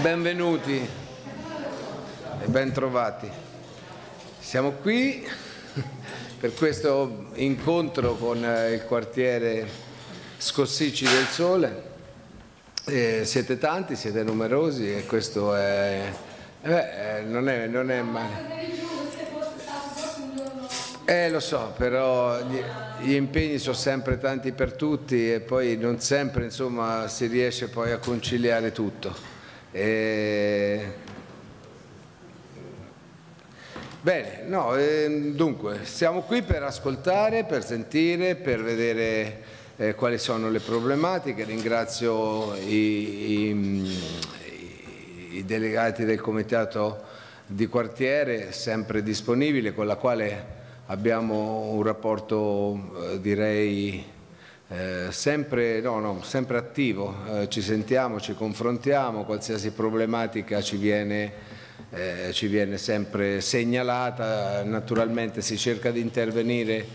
Benvenuti e ben trovati. Siamo qui per questo incontro con eh, il quartiere Scossicci del Sole. Eh, siete tanti, siete numerosi e questo è, eh, beh, non, è, non è male. Eh lo so, però gli, impegni sono sempre tanti per tutti e poi non sempre insomma, si riesce poi a conciliare tutto. E... Bene, no, eh, dunque, siamo qui per ascoltare, per sentire, per vedere eh, quali sono le problematiche. Ringrazio i, i, i delegati del comitato di quartiere, sempre disponibile, con la quale abbiamo un rapporto eh, direi eh, sempre, no, no, sempre, attivo, eh, ci sentiamo, ci confrontiamo, qualsiasi problematica ci viene, eh, ci viene sempre segnalata, naturalmente si cerca di intervenire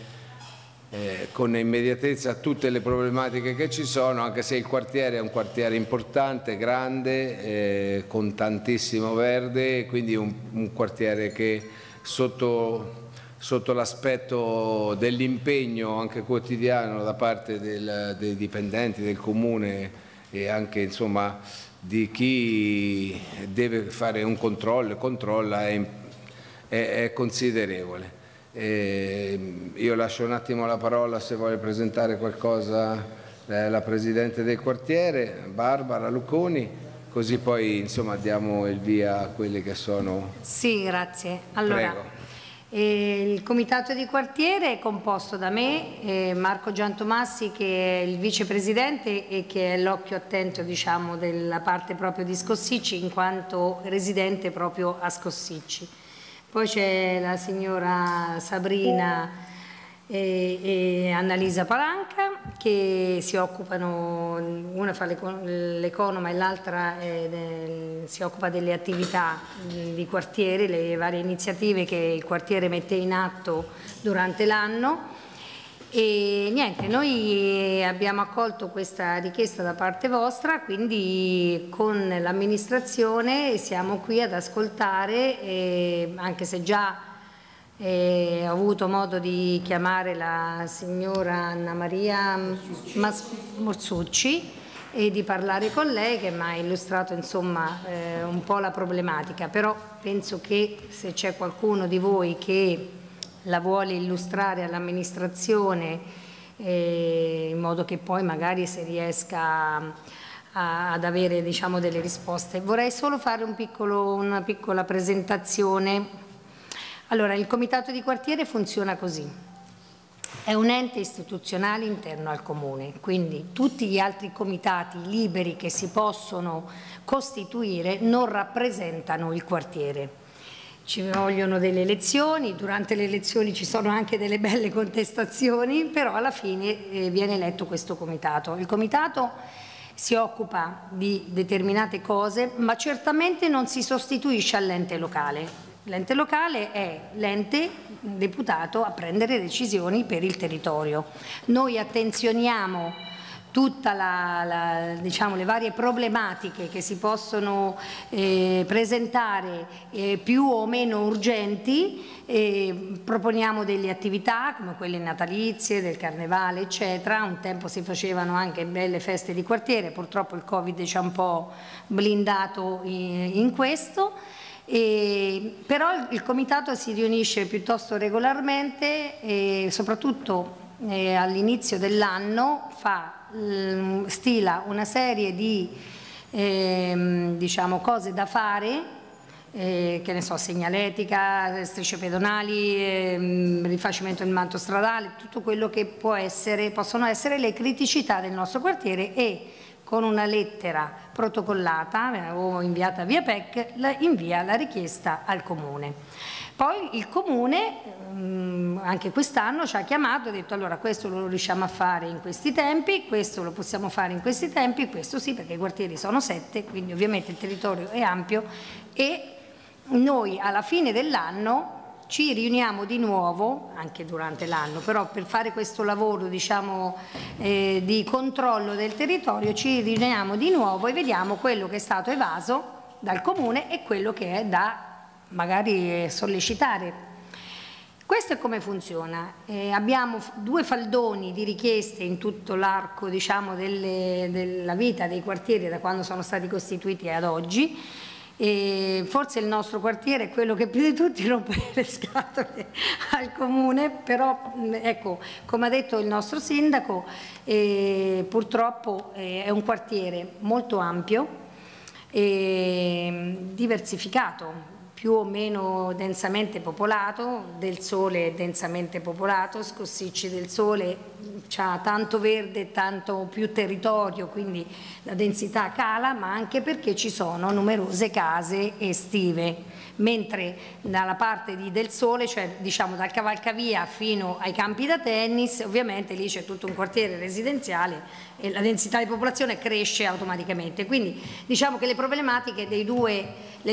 eh, con immediatezza a tutte le problematiche che ci sono, anche se il quartiere è un quartiere importante, grande, eh, con tantissimo verde, quindi un, un quartiere che sotto sotto l'aspetto dell'impegno anche quotidiano da parte del, dei dipendenti del comune e anche insomma, di chi deve fare un controllo e controlla è, è, è considerevole. E io lascio un attimo la parola se vuole presentare qualcosa eh, la Presidente del quartiere, Barbara Lucconi, così poi insomma, diamo il via a quelli che sono... Sì, grazie. Allora, Prego. Il comitato di quartiere è composto da me, eh, Marco Giantomassi che è il vicepresidente e che è l'occhio attento diciamo, della parte proprio di Scossicci in quanto residente proprio a Scossicci. Poi c'è la signora Sabrina e, e Annalisa Palanca che si occupano, una fa l'economa e l'altra si occupa delle attività di quartiere, le varie iniziative che il quartiere mette in atto durante l'anno. E niente, noi abbiamo accolto questa richiesta da parte vostra, quindi con l'amministrazione siamo qui ad ascoltare, anche se già ho avuto modo di chiamare la signora Anna Maria Morsucci e di parlare con lei che mi ha illustrato insomma eh, un po' la problematica, però penso che se c'è qualcuno di voi che la vuole illustrare all'amministrazione eh, in modo che poi magari si riesca a, ad avere diciamo, delle risposte. Vorrei solo fare un piccolo, una piccola presentazione allora, il comitato di quartiere funziona così. È un ente istituzionale interno al comune, quindi tutti gli altri comitati liberi che si possono costituire non rappresentano il quartiere. Ci vogliono delle elezioni, durante le elezioni ci sono anche delle belle contestazioni, però alla fine eh, viene eletto questo comitato. Il comitato si occupa di determinate cose, ma certamente non si sostituisce all'ente locale. L'ente locale è l'ente deputato a prendere decisioni per il territorio. Noi attenzioniamo tutte diciamo, le varie problematiche che si possono eh, presentare eh, più o meno urgenti, eh, proponiamo delle attività come quelle natalizie, del carnevale eccetera, un tempo si facevano anche belle feste di quartiere, purtroppo il Covid ci ha un po' blindato in, in questo e, però il comitato si riunisce piuttosto regolarmente e soprattutto eh, all'inizio dell'anno stila una serie di eh, diciamo, cose da fare eh, che ne so, segnaletica, strisce pedonali, eh, rifacimento del manto stradale, tutto quello che essere, possono essere le criticità del nostro quartiere e con una lettera protocollata eh, o inviata via PEC invia la richiesta al Comune. Poi il Comune mm, anche quest'anno ci ha chiamato e ha detto allora questo lo riusciamo a fare in questi tempi, questo lo possiamo fare in questi tempi, questo sì perché i quartieri sono sette, quindi ovviamente il territorio è ampio e noi alla fine dell'anno ci riuniamo di nuovo, anche durante l'anno, però per fare questo lavoro diciamo, eh, di controllo del territorio ci riuniamo di nuovo e vediamo quello che è stato evaso dal Comune e quello che è da magari sollecitare. Questo è come funziona. Eh, abbiamo due faldoni di richieste in tutto l'arco diciamo, della vita dei quartieri da quando sono stati costituiti ad oggi e forse il nostro quartiere è quello che più di tutti rompe le scatole al comune, però ecco, come ha detto il nostro sindaco, eh, purtroppo eh, è un quartiere molto ampio e diversificato, più o meno densamente popolato, del sole densamente popolato, Scossicci del sole ha tanto verde, tanto più territorio, quindi la densità cala, ma anche perché ci sono numerose case estive mentre dalla parte di Del Sole, cioè diciamo dal Cavalcavia fino ai campi da tennis, ovviamente lì c'è tutto un quartiere residenziale e la densità di popolazione cresce automaticamente. Quindi diciamo che le problematiche delle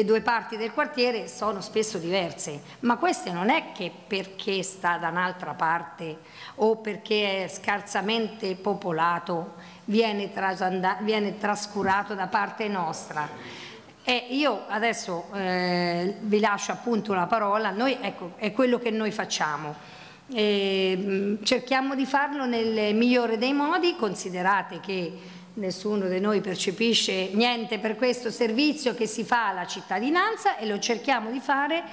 due parti del quartiere sono spesso diverse, ma queste non è che perché sta da un'altra parte o perché è scarsamente popolato viene, viene trascurato da parte nostra e io adesso eh, vi lascio appunto la parola, noi, ecco, è quello che noi facciamo. E, cerchiamo di farlo nel migliore dei modi, considerate che nessuno di noi percepisce niente per questo servizio che si fa alla cittadinanza e lo cerchiamo di fare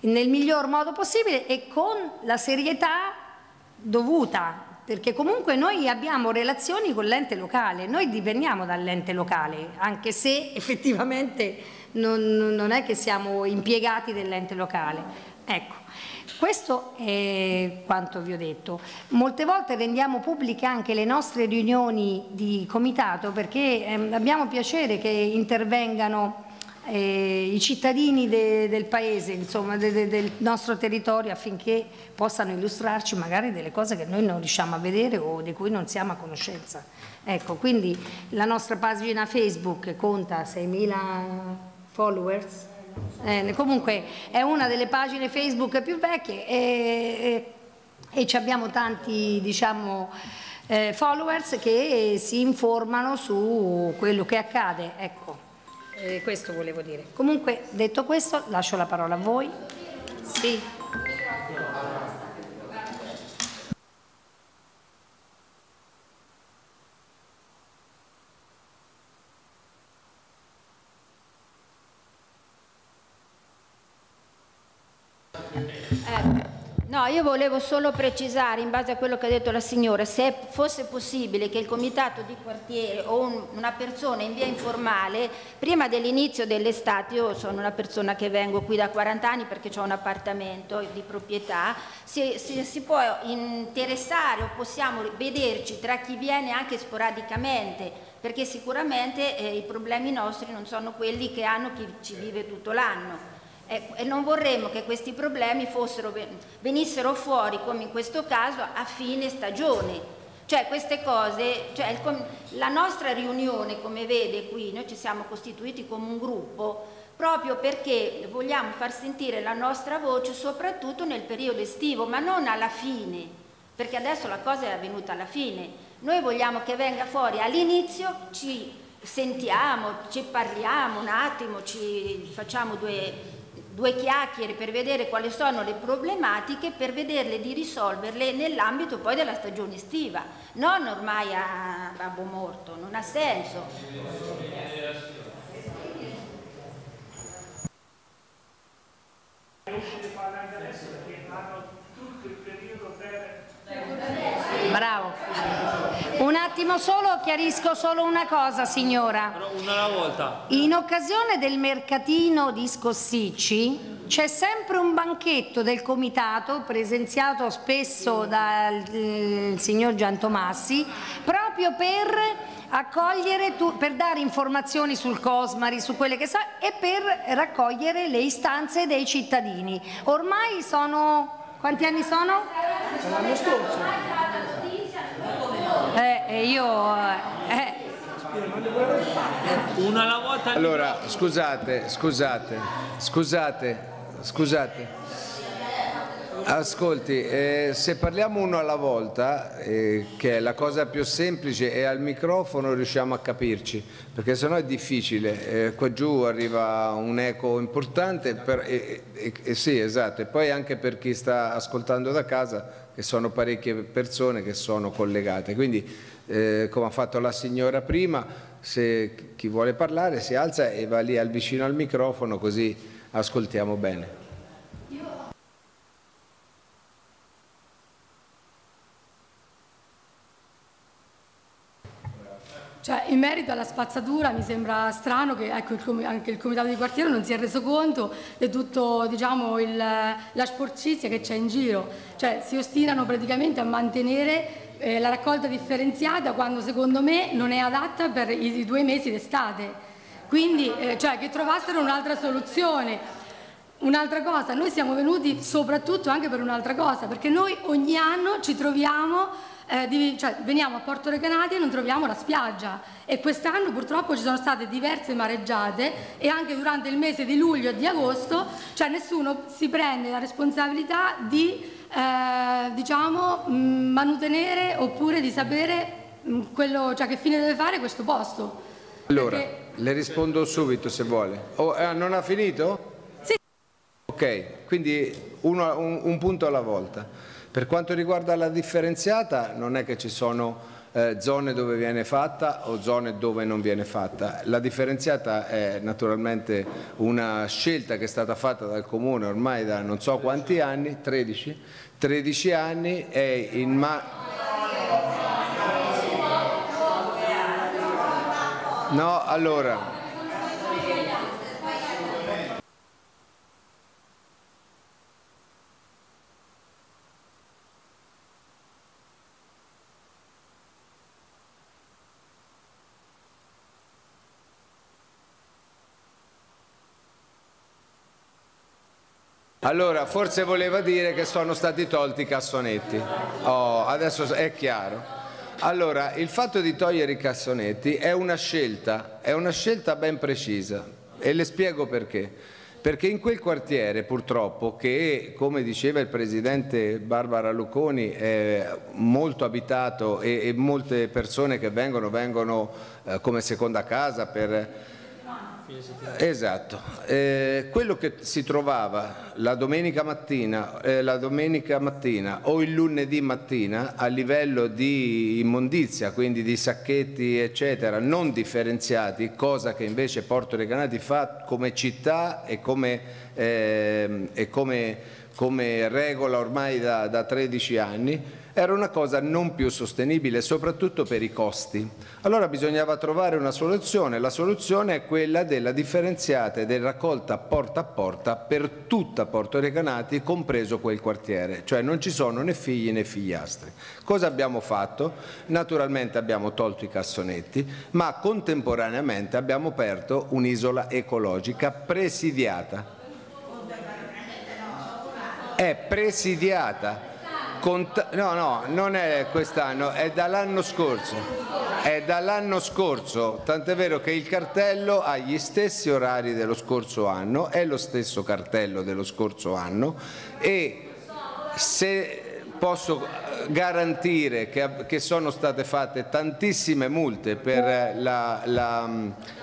nel miglior modo possibile e con la serietà dovuta perché comunque noi abbiamo relazioni con l'ente locale, noi dipendiamo dall'ente locale, anche se effettivamente non, non è che siamo impiegati dell'ente locale. Ecco, questo è quanto vi ho detto. Molte volte rendiamo pubbliche anche le nostre riunioni di comitato perché ehm, abbiamo piacere che intervengano eh, i cittadini de, del paese, insomma, de, de, del nostro territorio affinché possano illustrarci magari delle cose che noi non riusciamo a vedere o di cui non siamo a conoscenza. Ecco, quindi la nostra pagina Facebook conta 6.000 followers, eh, comunque è una delle pagine Facebook più vecchie e, e, e abbiamo tanti diciamo, eh, followers che si informano su quello che accade. Ecco. Eh, questo volevo dire. Comunque, detto questo, lascio la parola a voi. Sì. Io volevo solo precisare, in base a quello che ha detto la signora, se fosse possibile che il comitato di quartiere o un, una persona in via informale, prima dell'inizio dell'estate, io sono una persona che vengo qui da 40 anni perché ho un appartamento di proprietà, si, si, si può interessare o possiamo vederci tra chi viene anche sporadicamente, perché sicuramente eh, i problemi nostri non sono quelli che hanno chi ci vive tutto l'anno e non vorremmo che questi problemi fossero, venissero fuori, come in questo caso, a fine stagione. Cioè queste cose, cioè la nostra riunione, come vede qui, noi ci siamo costituiti come un gruppo proprio perché vogliamo far sentire la nostra voce soprattutto nel periodo estivo, ma non alla fine, perché adesso la cosa è avvenuta alla fine. Noi vogliamo che venga fuori all'inizio, ci sentiamo, ci parliamo un attimo, ci facciamo due due chiacchiere per vedere quali sono le problematiche, per vederle di risolverle nell'ambito poi della stagione estiva, non ormai a babbo morto, non ha senso. Bravo. Un attimo solo, chiarisco solo una cosa, signora. Una alla volta. In occasione del mercatino di Scossicci c'è sempre un banchetto del comitato, presenziato spesso dal eh, signor Giantomassi, proprio per accogliere, per dare informazioni sul Cosmari, su quelle che sa, e per raccogliere le istanze dei cittadini. Ormai sono... quanti anni sono? L'anno scorso. Eh, io... Eh. Una alla volta... Allora, scusate, scusate, scusate, scusate. Ascolti, eh, se parliamo uno alla volta, eh, che è la cosa più semplice, e al microfono riusciamo a capirci, perché sennò è difficile. Eh, qua giù arriva un eco importante, per, sì, esatto, e poi anche per chi sta ascoltando da casa, che sono parecchie persone che sono collegate. Quindi, eh, come ha fatto la signora prima, se chi vuole parlare si alza e va lì al vicino al microfono, così ascoltiamo bene. Cioè, in merito alla spazzatura mi sembra strano che ecco, il, anche il comitato di quartiere non si è reso conto di tutto diciamo, la sporcizia che c'è in giro. Cioè, si ostinano praticamente a mantenere eh, la raccolta differenziata quando secondo me non è adatta per i, i due mesi d'estate. Quindi eh, cioè, che trovassero un'altra soluzione. Un'altra cosa, noi siamo venuti soprattutto anche per un'altra cosa, perché noi ogni anno ci troviamo eh, di, cioè, veniamo a Porto Recanati e non troviamo la spiaggia e quest'anno purtroppo ci sono state diverse mareggiate e anche durante il mese di luglio e di agosto cioè nessuno si prende la responsabilità di eh, diciamo, mm, manutenere oppure di sapere mm, quello, cioè, che fine deve fare questo posto. Allora, Perché... le rispondo subito se vuole. Oh, eh, non ha finito? Sì. Ok, quindi uno, un, un punto alla volta. Per quanto riguarda la differenziata non è che ci sono eh, zone dove viene fatta o zone dove non viene fatta. La differenziata è naturalmente una scelta che è stata fatta dal Comune ormai da non so quanti anni, 13, 13 anni, è in ma... No, allora... Allora, forse voleva dire che sono stati tolti i cassonetti. Oh, adesso è chiaro. Allora, il fatto di togliere i cassonetti è una scelta, è una scelta ben precisa e le spiego perché. Perché in quel quartiere purtroppo, che come diceva il Presidente Barbara Lucconi è molto abitato e, e molte persone che vengono, vengono eh, come seconda casa per Esatto, eh, quello che si trovava la domenica, mattina, eh, la domenica mattina o il lunedì mattina a livello di immondizia, quindi di sacchetti eccetera, non differenziati, cosa che invece Porto Recanati fa come città e come, eh, e come, come regola ormai da, da 13 anni, era una cosa non più sostenibile, soprattutto per i costi. Allora bisognava trovare una soluzione, la soluzione è quella della differenziata e della raccolta porta a porta per tutta Porto Recanati, compreso quel quartiere, cioè non ci sono né figli né figliastri. Cosa abbiamo fatto? Naturalmente abbiamo tolto i cassonetti, ma contemporaneamente abbiamo aperto un'isola ecologica presidiata. È presidiata no, no, non è quest'anno, è dall'anno scorso. È dall'anno scorso, tant'è vero che il cartello ha gli stessi orari dello scorso anno, è lo stesso cartello dello scorso anno e se posso garantire che, che sono state fatte tantissime multe per la, la,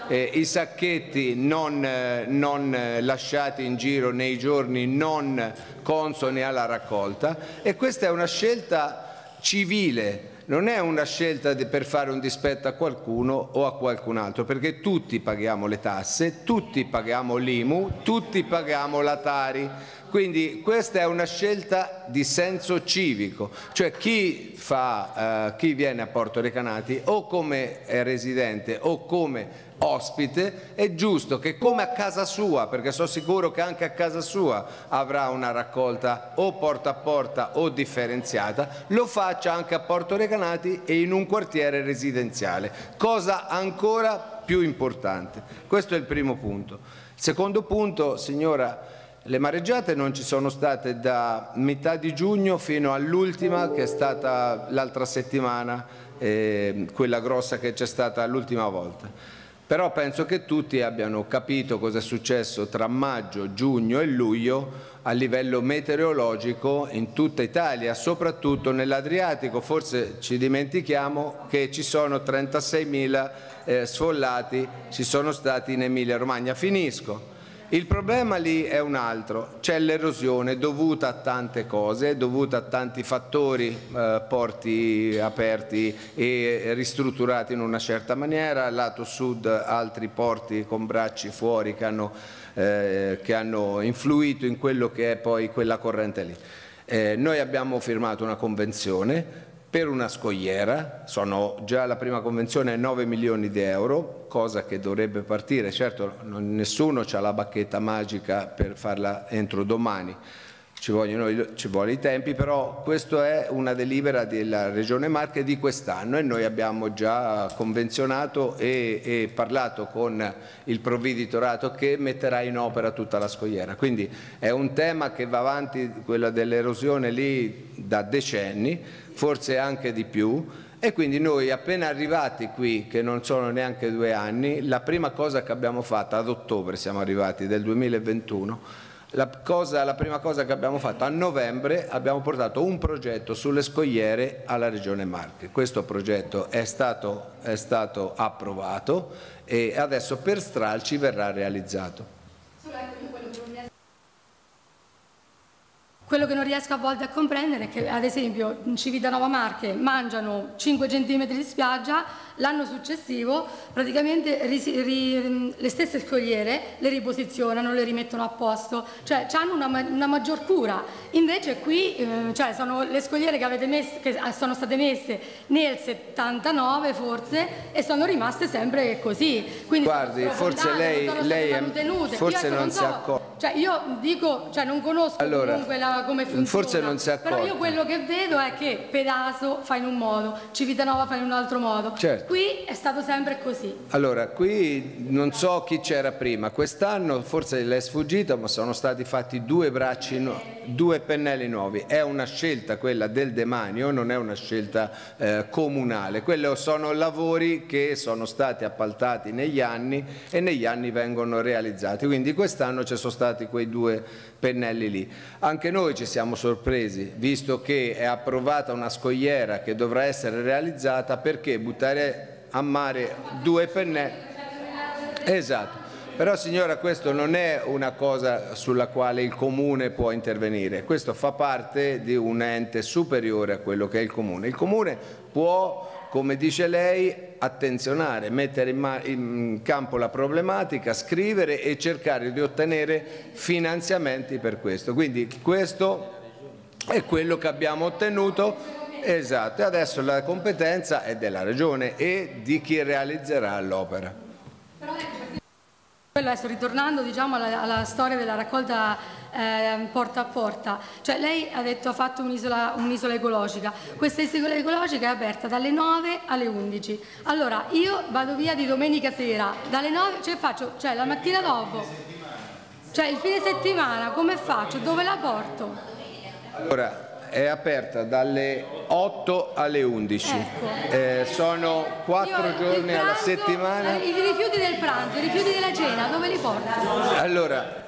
eh, i sacchetti non, non lasciati in giro nei giorni non consoni alla raccolta. E questa è una scelta civile non è una scelta per fare un dispetto a qualcuno o a qualcun altro, perché tutti paghiamo le tasse, tutti paghiamo l'IMU, tutti paghiamo la Tari. Quindi questa è una scelta di senso civico, cioè chi, fa, eh, chi viene a Porto Recanati o come residente o come ospite, è giusto che come a casa sua, perché sono sicuro che anche a casa sua avrà una raccolta o porta a porta o differenziata, lo faccia anche a Porto Recanati e in un quartiere residenziale, cosa ancora più importante. Questo è il primo punto. secondo punto, signora, le mareggiate non ci sono state da metà di giugno fino all'ultima che è stata l'altra settimana, eh, quella grossa che c'è stata l'ultima volta. Però penso che tutti abbiano capito cosa è successo tra maggio, giugno e luglio a livello meteorologico in tutta Italia, soprattutto nell'Adriatico. Forse ci dimentichiamo che ci sono 36.000 eh, sfollati, ci sono stati in Emilia Romagna. Finisco. Il problema lì è un altro, c'è l'erosione dovuta a tante cose, dovuta a tanti fattori, eh, porti aperti e ristrutturati in una certa maniera, lato sud altri porti con bracci fuori che hanno, eh, che hanno influito in quello che è poi quella corrente lì. Eh, noi abbiamo firmato una convenzione per una scogliera, sono già la prima convenzione 9 milioni di euro, cosa che dovrebbe partire, certo nessuno ha la bacchetta magica per farla entro domani, ci, vogliono, ci vuole i tempi, però questa è una delibera della Regione Marche di quest'anno e noi abbiamo già convenzionato e, e, parlato con il provveditorato che metterà in opera tutta la scogliera. Quindi è un tema che va avanti, quella dell'erosione lì, da decenni, forse anche di più, e quindi noi appena arrivati qui, che non sono neanche due anni, la prima cosa che abbiamo fatto, ad ottobre siamo arrivati del 2021, la, cosa, la prima cosa che abbiamo fatto a novembre abbiamo portato un progetto sulle scogliere alla Regione Marche. Questo progetto è stato, è stato approvato e adesso per stralci verrà realizzato. Quello che non riesco a volte a comprendere è che, ad esempio, in Civitanova Marche mangiano 5 cm di spiaggia, l'anno successivo praticamente le stesse scogliere le riposizionano, le rimettono a posto, cioè hanno una, una maggior cura. Invece qui eh, cioè, sono le scogliere che, messo, che, sono state messe nel 79 forse e sono rimaste sempre così. Quindi Guardi, forse lei, lei è, forse non, non so, si accorge. Cioè io dico, cioè non conosco allora, comunque la, come funziona, forse non si accorge. però io quello che vedo è che Pedaso fa in un modo, Civitanova fa in un altro modo. Certo. Qui è stato sempre così. Allora, qui non so chi c'era prima, quest'anno forse le è sfuggito, ma sono stati fatti due bracci, no, due pennelli nuovi. È una scelta quella del demanio, non è una scelta eh, comunale. Quelli sono lavori che sono stati appaltati negli anni e negli anni vengono realizzati. Quindi quest'anno ci sono stati quei due pennelli lì. Anche noi ci siamo sorpresi, visto che è approvata una scogliera che dovrà essere realizzata, perché buttare a mare due pennelli. Esatto. Però signora questo non è una cosa sulla quale il comune può intervenire, questo fa parte di un ente superiore a quello che è il comune. Il comune può, come dice lei, attenzionare, mettere in, in campo la problematica, scrivere e cercare di ottenere finanziamenti per questo. Quindi questo è quello che abbiamo ottenuto Esatto, e adesso la competenza è della Regione e di chi realizzerà l'opera. Adesso ritornando diciamo, alla, alla, storia della raccolta eh, porta a porta, cioè lei ha detto ha fatto un'isola un ecologica, questa isola ecologica è aperta dalle 9 alle 11, allora io vado via di domenica sera, dalle 9, cioè faccio, cioè la mattina dopo, cioè il fine settimana come faccio, dove la porto? Allora, è aperta dalle 8 alle 11. Ecco. Eh, sono 4 Io, giorni pranzo, alla settimana. I rifiuti del pranzo, i rifiuti della cena, dove li porta? Allora.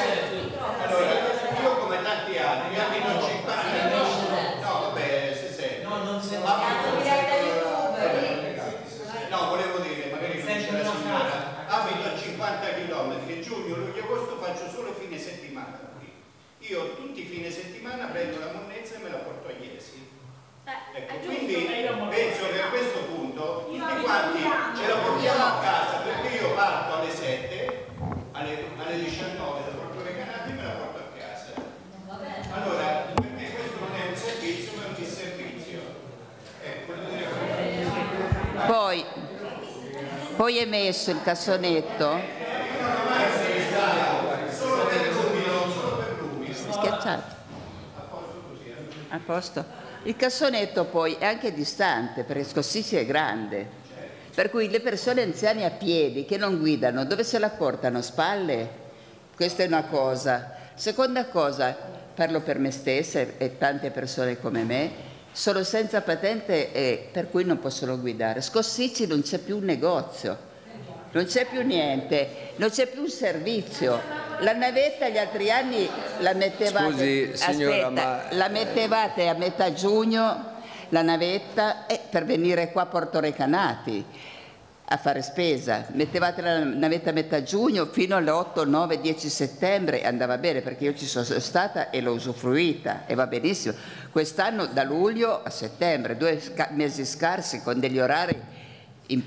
Io come tanti altri abito 50 No, vabbè, se sei. No, non se No, volevo dire, magari non c'è la signora. Abito a 50 km giugno, luglio, agosto faccio solo fine settimana qui. Io tutti i fine settimana prendo la monnezza e me la porto a Iesi. Eh, ecco, quindi penso che a questo punto tutti quanti ce la portiamo a casa perché io parto alle 7, alle, alle 19 da Porto Recanati e me la porto a casa. Allora, per me questo non è un servizio ma è un disservizio. Ecco, poi, poi è messo il cassonetto Schiacciato. A posto. Il cassonetto poi è anche distante perché Scossisi è grande. Per cui le persone anziane a piedi che non guidano, dove se la portano? Spalle? Questa è una cosa. Seconda cosa, parlo per me stessa e tante persone come me, sono senza patente e per cui non possono guidare. Scossicci non c'è più un negozio, non c'è più niente, non c'è più un servizio. La navetta gli altri anni la mettevate, Scusi, signora, aspetta, ma- la mettevate a metà giugno la navetta eh, per venire qua a Porto Recanati a fare spesa. Mettevate la navetta a metà giugno fino alle 8, 9, 10 settembre e andava bene perché io ci sono stata e l'ho usufruita e va benissimo. Quest'anno da luglio a settembre, due sca- mesi scarsi con degli orari in-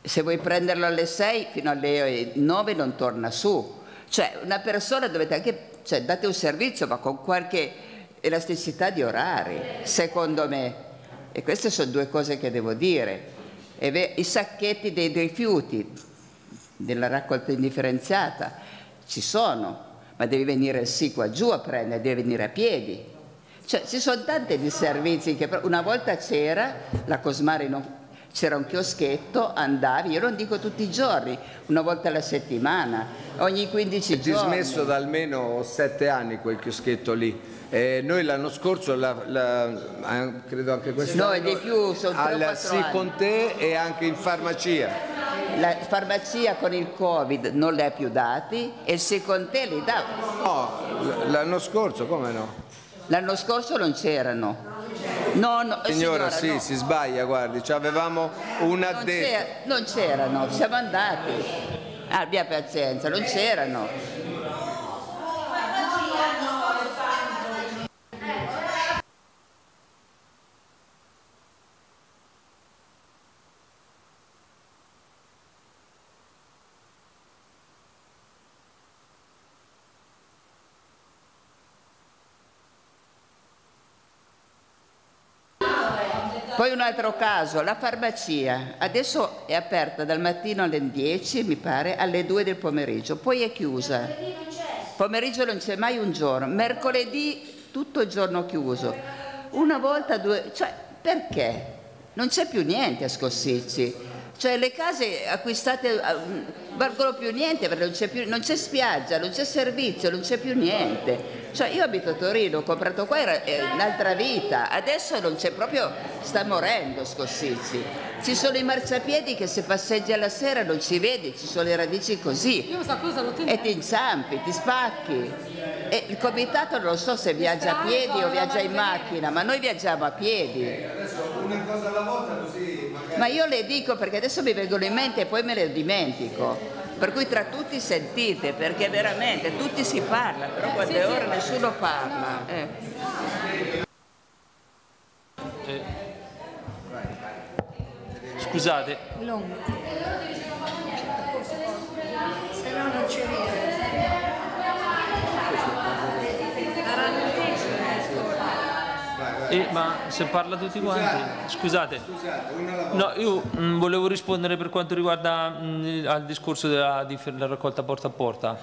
se vuoi prenderlo alle 6 fino alle 9 non torna su. Cioè una persona dovete anche, cioè date un servizio ma con qualche elasticità di orari, secondo me. E queste sono due cose che devo dire. I sacchetti dei rifiuti della raccolta indifferenziata ci sono, ma devi venire sì qua giù a prendere, devi venire a piedi. Cioè, ci sono tanti di servizi che una volta c'era, la Cosmari non- c'era un chioschetto, andavi, io non dico tutti i giorni, una volta alla settimana, ogni 15 È giorni. dismesso da almeno sette anni quel chioschetto lì. Eh, noi l'anno scorso, la- la- eh, credo anche quest'anno, No, è di più, sono al Sì anni. con te e anche in farmacia. La farmacia con il Covid non le ha più dati e il Seconte li dà. No, l'anno scorso come no? L'anno scorso non c'erano. No, no, eh, Signora, sì, no. si sbaglia, guardi, ci avevamo un addetto. non c'erano, siamo andati. Ah, abbia pazienza, non c'erano. Poi un altro caso, la farmacia, adesso è aperta dal mattino alle 10, mi pare, alle 2 del pomeriggio, poi è chiusa. Pomeriggio non c'è mai un giorno, mercoledì tutto il giorno chiuso. Una volta, due, cioè perché? Non c'è più niente a Scossicci. Cioè le case acquistate eh, valgono più niente perché non c'è, più, non c'è spiaggia, non c'è servizio, non c'è più niente. Cioè io abito a Torino, ho comprato qua, era è un'altra vita, adesso non c'è proprio, sta morendo Scossicci. Ci sono i marciapiedi che se passeggi alla sera non ci vedi, ci sono le radici così Io questa cosa l'ho e ti inciampi, ti spacchi. E il comitato non so se viaggia a piedi o viaggia in macchina, ma noi viaggiamo a piedi. Ma io le dico perché adesso mi vengono in mente e poi me le dimentico. Per cui tra tutti sentite, perché veramente tutti si parla, però quante ore nessuno parla. eh. Scusate, Lungo. Se no non ci viene. Eh, ma se parla tutti quanti, scusate, no, io mm, volevo rispondere per quanto riguarda mm, al discorso della, della raccolta porta a porta,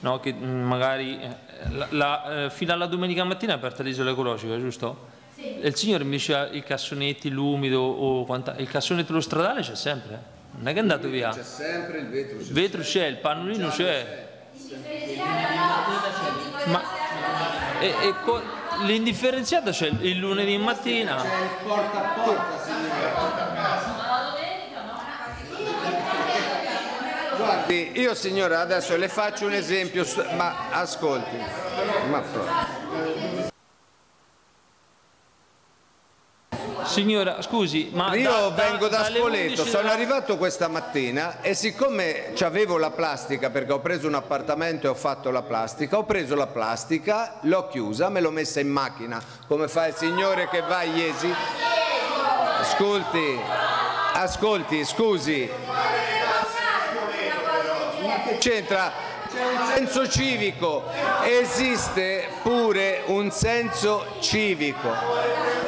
no, che mm, magari eh, la- la- eh, fino alla domenica mattina è aperta l'isola ecologica, giusto? E il signore invece ha i cassonetti, l'umido o quanta, il cassonetto lo stradale c'è sempre, eh. non è che è andato via. C'è sempre il vetro. Il vetro c'è, il pannolino c'è. Ma e, e l'indifferenziata c'è il, il lunedì mattina. porta a porta, Guardi, io signora adesso le faccio un esempio, ma ascolti. Ma proprio. Signora, scusi, ma Io vengo da Spoleto, 11 sono della- arrivato questa mattina e siccome avevo la plastica, perché ho preso un appartamento e ho fatto la plastica, ho preso la plastica, l'ho chiusa, me l'ho messa in macchina, come fa il signore che va a Iesi. Ascolti, ascolti, scusi. C'entra, c'è un senso civico, esiste pure un senso civico.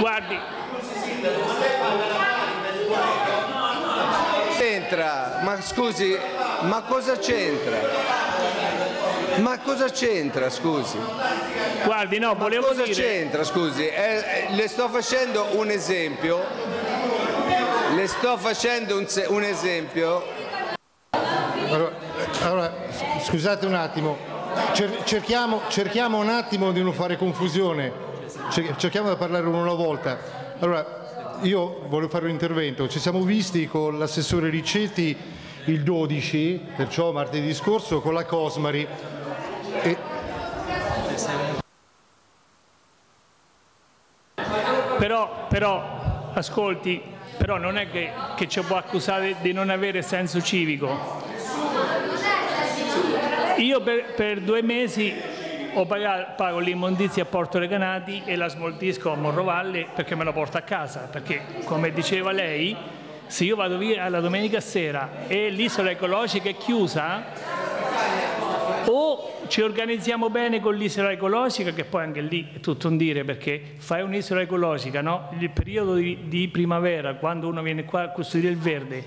Guardi, C'entra, ma scusi, ma cosa c'entra? Ma cosa c'entra, scusi? Guardi, no, Ma volevo cosa dire... c'entra, scusi? Eh, eh, le sto facendo un esempio. Le sto facendo un, un esempio. Allora, allora, scusate un attimo, Cer- cerchiamo, cerchiamo un attimo di non fare confusione, cerchiamo di parlare uno alla volta. Allora, io voglio fare un intervento, ci siamo visti con l'assessore Ricetti il 12, perciò martedì scorso, con la Cosmari. E... Però, però, ascolti, però non è che, che ci può accusare di non avere senso civico. Io per, per due mesi pagato, pago l'immondizia a Porto Recanati e la smoltisco a Morrovalle perché me la porto a casa, perché come diceva lei, se io vado via la domenica sera e l'isola ecologica è chiusa, o ci organizziamo bene con l'isola ecologica, che poi anche lì è tutto un dire, perché fai un'isola ecologica, no? il periodo di, di primavera, quando uno viene qua a custodire il verde,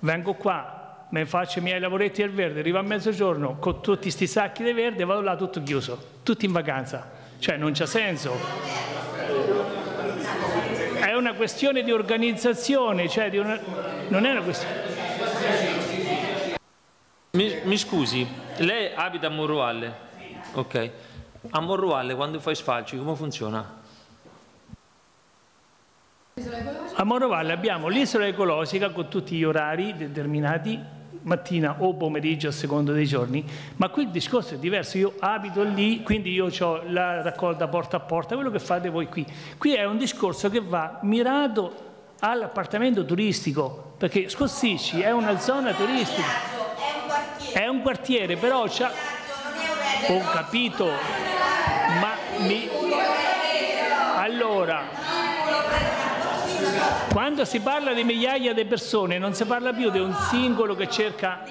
vengo qua, mi faccio i miei lavoretti al verde, arrivo a mezzogiorno con tutti questi sacchi di verde e vado là tutto chiuso, tutti in vacanza. Cioè non c'ha senso. È una questione di organizzazione, cioè di una... non è una questione... Mi, mi scusi, lei abita a Morrovalle? Ok. A Morrovalle quando fai sfalci come funziona? A Morovalle abbiamo l'isola ecologica con tutti gli orari determinati, mattina o pomeriggio a seconda dei giorni, ma qui il discorso è diverso, io abito lì, quindi io ho la raccolta porta a porta, quello che fate voi qui. Qui è un discorso che va mirato all'appartamento turistico, perché Scossicci è una zona turistica, è un quartiere, però. Ho capito, ma mi... Allora, quando si parla di migliaia di persone non si parla più di un singolo che cerca...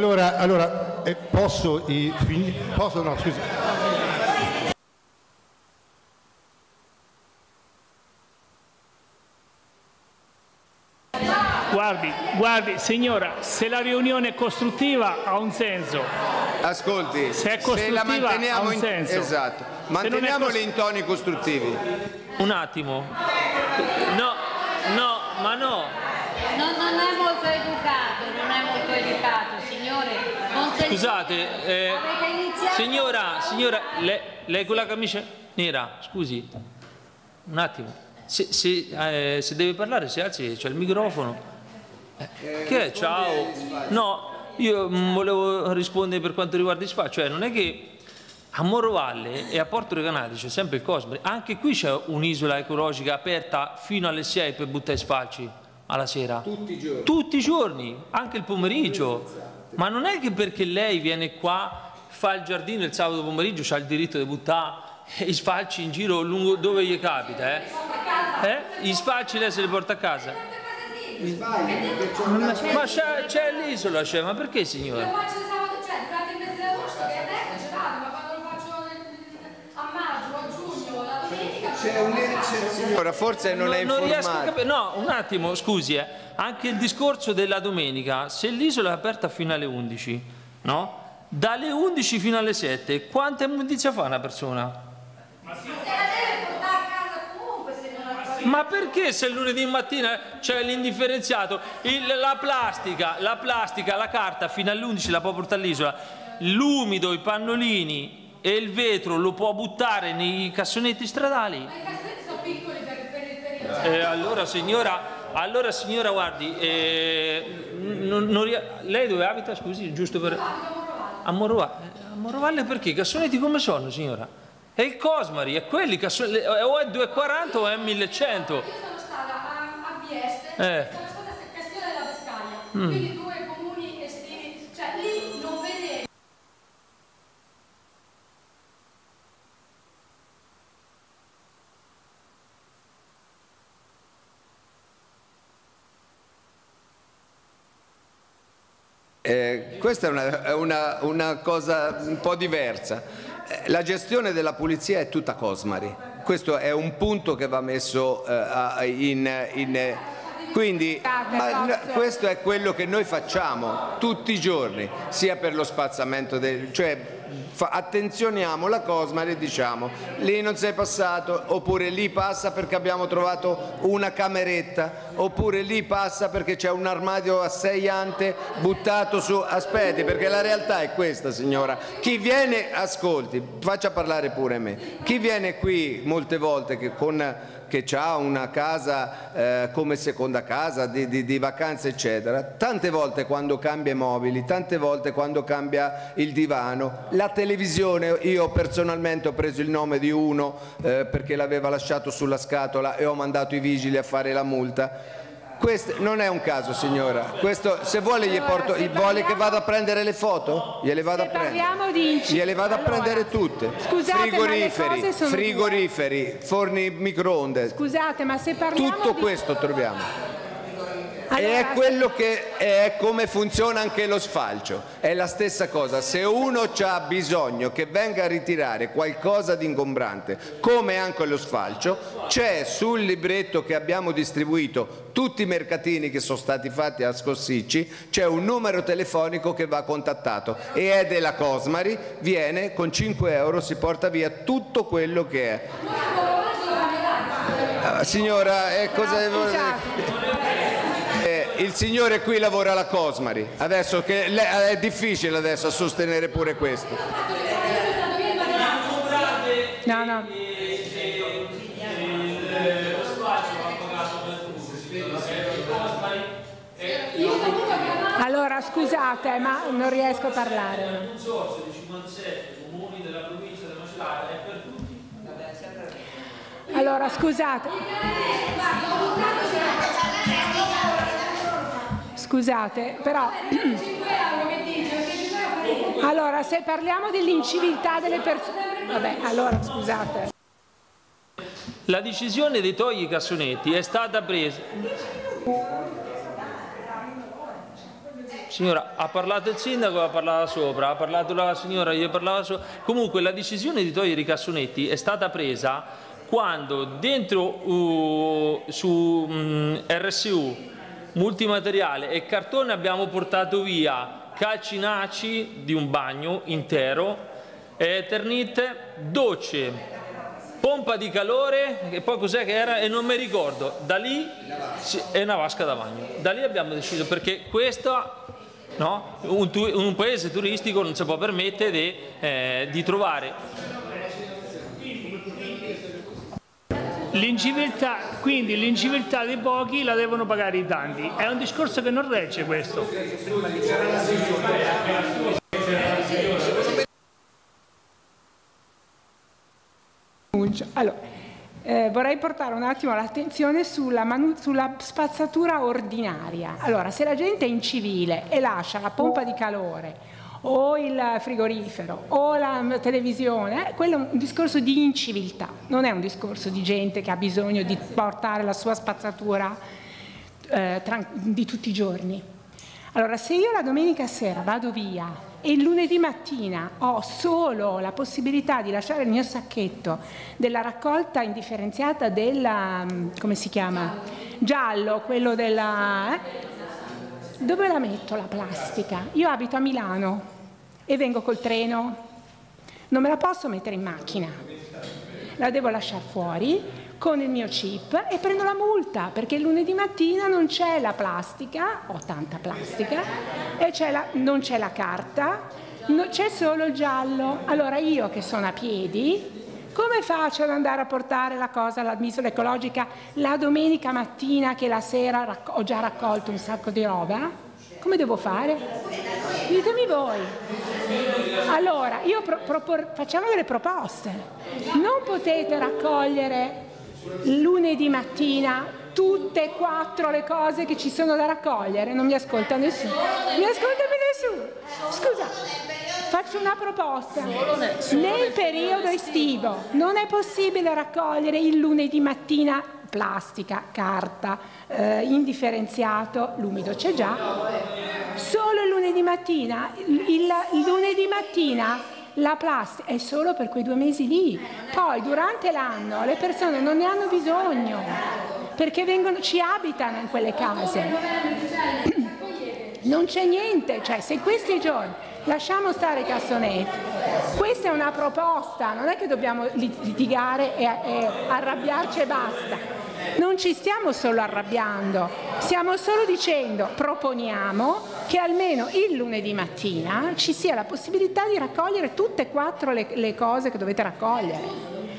Allora, allora eh, posso, i- fini- posso, no, scusi. guardi, guardi, signora, se la riunione è costruttiva ha un senso. Ascolti, Se è la manteniamo ha un in, senso. esatto, Se cos- in toni costruttivi. Un attimo. No, no, ma no. Non, non è molto educato, non è molto educato, signore. Consentite- Scusate, eh, signora, signora, lei, lei con la camicia nera, scusi, un attimo. Se, se, eh, se deve parlare si alzi, c'è il microfono. Eh, che è? Ciao. No, io mm, volevo rispondere per quanto riguarda i sfalci, cioè non è che a Morovalle e a Porto Recanati c'è sempre il Cosmere, anche qui c'è un'isola ecologica aperta fino alle 6 per buttare i sfalci alla sera. Tutti i giorni. Tutti i giorni, anche il pomeriggio. Ma non è che perché lei viene qua, fa il giardino il sabato pomeriggio, ha il diritto di buttare i sfalci in giro lungo dove gli capita, eh? Eh? Gli sfalci lei se li porta a casa. Ma c'è, l'isola, c'è, ma perché signora? faccio il sabato, cioè durante il mese di agosto che è aperto ce l'hanno, ma quando lo faccio a maggio, a giugno, la domenica... C'è un signora, forse non è non riesco a capire. No, un attimo, scusi, eh. anche il discorso della domenica, se l'isola è aperta fino alle 11, no? Dalle 11 fino alle 7, quanta immondizia fa una persona? Ma perché se lunedì mattina c'è l'indifferenziato, la plastica, la plastica, la carta fino alle 11 la può portare all'isola, l'umido, i pannolini e il vetro lo può buttare nei cassonetti stradali? I cassetti sono piccoli per, per il periodo. Eh, allora signora, allora signora guardi, eh, non- non lei dove abita scusi, giusto per... A Morrovalle. A Morrovalle perché? I cassonetti come sono signora? È il Cosmari, è quelli, cassonetti, o è 240 o è 1100. Io sono stata a, a Vieste, Eh. sono stata a Castione della Pescaia, Mm. quindi due comuni estivi, cioè lì non vedevi. Eh, questa è una, è una- una cosa un po' diversa. Eh, La gestione della pulizia è tutta Cosmari. Questo è un punto che va messo eh, in... in- quindi ma questo è quello che noi facciamo tutti i giorni, sia per lo spazzamento del... cioè fa- attenzioniamo la Cosmari e diciamo lì non sei passato, oppure lì passa perché abbiamo trovato una cameretta, oppure lì passa perché c'è un armadio a sei ante buttato su... Aspetti, perché la realtà è questa signora. Chi viene, ascolti, faccia parlare pure me, chi viene qui molte volte che con che ha una casa eh, come seconda casa di, di- di vacanze eccetera, tante volte quando cambia i mobili, tante volte quando cambia il divano, la televisione, io personalmente ho preso il nome di uno eh, perché l'aveva lasciato sulla scatola e ho mandato i vigili a fare la multa. Questo non è un caso signora, Questo, se vuole gli porto, vuole che vada a prendere le foto? Gliele vado a Se prendere. parliamo di inci- Gliele vado a Allora, prendere tutte. scusate, frigoriferi, due. frigoriferi, forni microonde, Scusate, ma se parliamo tutto di... questo troviamo. E Allora, è quello che è come funziona anche lo sfalcio. È la stessa cosa. Se uno ha bisogno che venga a ritirare qualcosa di ingombrante, come anche lo sfalcio, c'è sul libretto che abbiamo distribuito tutti i mercatini che sono stati fatti a Scossicci, c'è un numero telefonico che va contattato e è della Cosmari, viene con 5 euro, si porta via tutto quello che è. Ah, signora, eh, cosa Eh, il signore qui lavora alla Cosmari, adesso che le- è difficile adesso sostenere pure questo. No, no. Allora, scusate, ma non riesco a parlare. consorzio di 57 comuni della provincia di Macerata è per tutti. Allora, scusate. Scusate, però... Allora, se parliamo dell'inciviltà delle persone... Vabbè, allora, scusate. La decisione di togliere i cassonetti è stata presa. Signora, ha parlato il sindaco, ha parlato sopra, ha parlato la signora, io parlavo sopra. Comunque la decisione di togliere i cassonetti è stata presa quando dentro uh, su mm, RSU multimateriale e cartone abbiamo portato via calcinacci di un bagno intero, Eternit, docce, pompa di calore e poi cos'è che era? E non mi ricordo. Da lì è una vasca da bagno. Da lì abbiamo deciso perché questa no, un, un paese turistico non si può permettere di, eh, di trovare L'inciviltà, quindi l'inciviltà dei pochi la devono pagare i tanti. È un discorso che non regge questo. Allora, eh, vorrei portare un attimo l'attenzione sulla, sulla spazzatura ordinaria. Allora, se la gente è incivile e lascia la pompa di calore o il frigorifero o la televisione, eh, quello è un discorso di inciviltà, non è un discorso di gente che ha bisogno di portare la sua spazzatura eh, di tutti i giorni. Allora, se io la domenica sera vado via e il lunedì mattina ho solo la possibilità di lasciare il mio sacchetto della raccolta indifferenziata della, mm, come si chiama? Giallo, quello della... eh? Dove la metto la plastica? Io abito a Milano e vengo col treno. Non me la posso mettere in macchina. La devo lasciare fuori con il mio chip e prendo la multa perché lunedì mattina non c'è la plastica, ho tanta plastica, e c'è la- non c'è la carta, no- c'è solo il giallo. Allora io che sono a piedi, come faccio ad andare a portare la cosa alla misura ecologica la domenica mattina che la sera ho già raccolto un sacco di roba? Come devo fare? Ditemi voi. Allora, io pro- propor- facciamo delle proposte. Non potete raccogliere lunedì mattina tutte e quattro le cose che ci sono da raccogliere? Non mi ascolta nessuno. Mi ascolta nessuno. Scusa, faccio una proposta. Nel periodo estivo non è possibile raccogliere il lunedì mattina plastica, carta, eh, indifferenziato, l'umido c'è già. Solo il lunedì mattina, il, il lunedì mattina la plastica è solo per quei due mesi lì. Poi durante l'anno le persone non ne hanno bisogno perché vengono, ci abitano in quelle case. Non c'è niente, cioè se questi giorni lasciamo stare i cassonetti, questa è una proposta, non è che dobbiamo litigare e, e arrabbiarci e basta. Non ci stiamo solo arrabbiando, stiamo solo dicendo, proponiamo che almeno il lunedì mattina ci sia la possibilità di raccogliere tutte e quattro le, le cose che dovete raccogliere.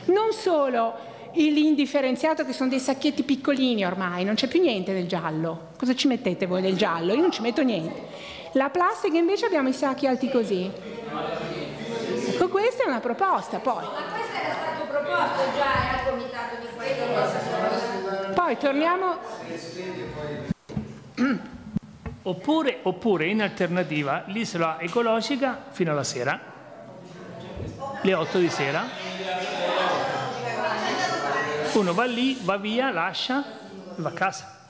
Non solo l'indifferenziato che sono dei sacchetti piccolini ormai, non c'è più niente del giallo. Cosa ci mettete voi del giallo? Io non ci metto niente. La plastica invece abbiamo i sacchi alti così. Ecco, questa è una proposta poi. Ma questo era stato proposto già al comitato di quello. Poi torniamo. Oppure, oppure in alternativa l'isola ecologica fino alla sera, le 8 di sera, uno va lì, va via, lascia va a casa.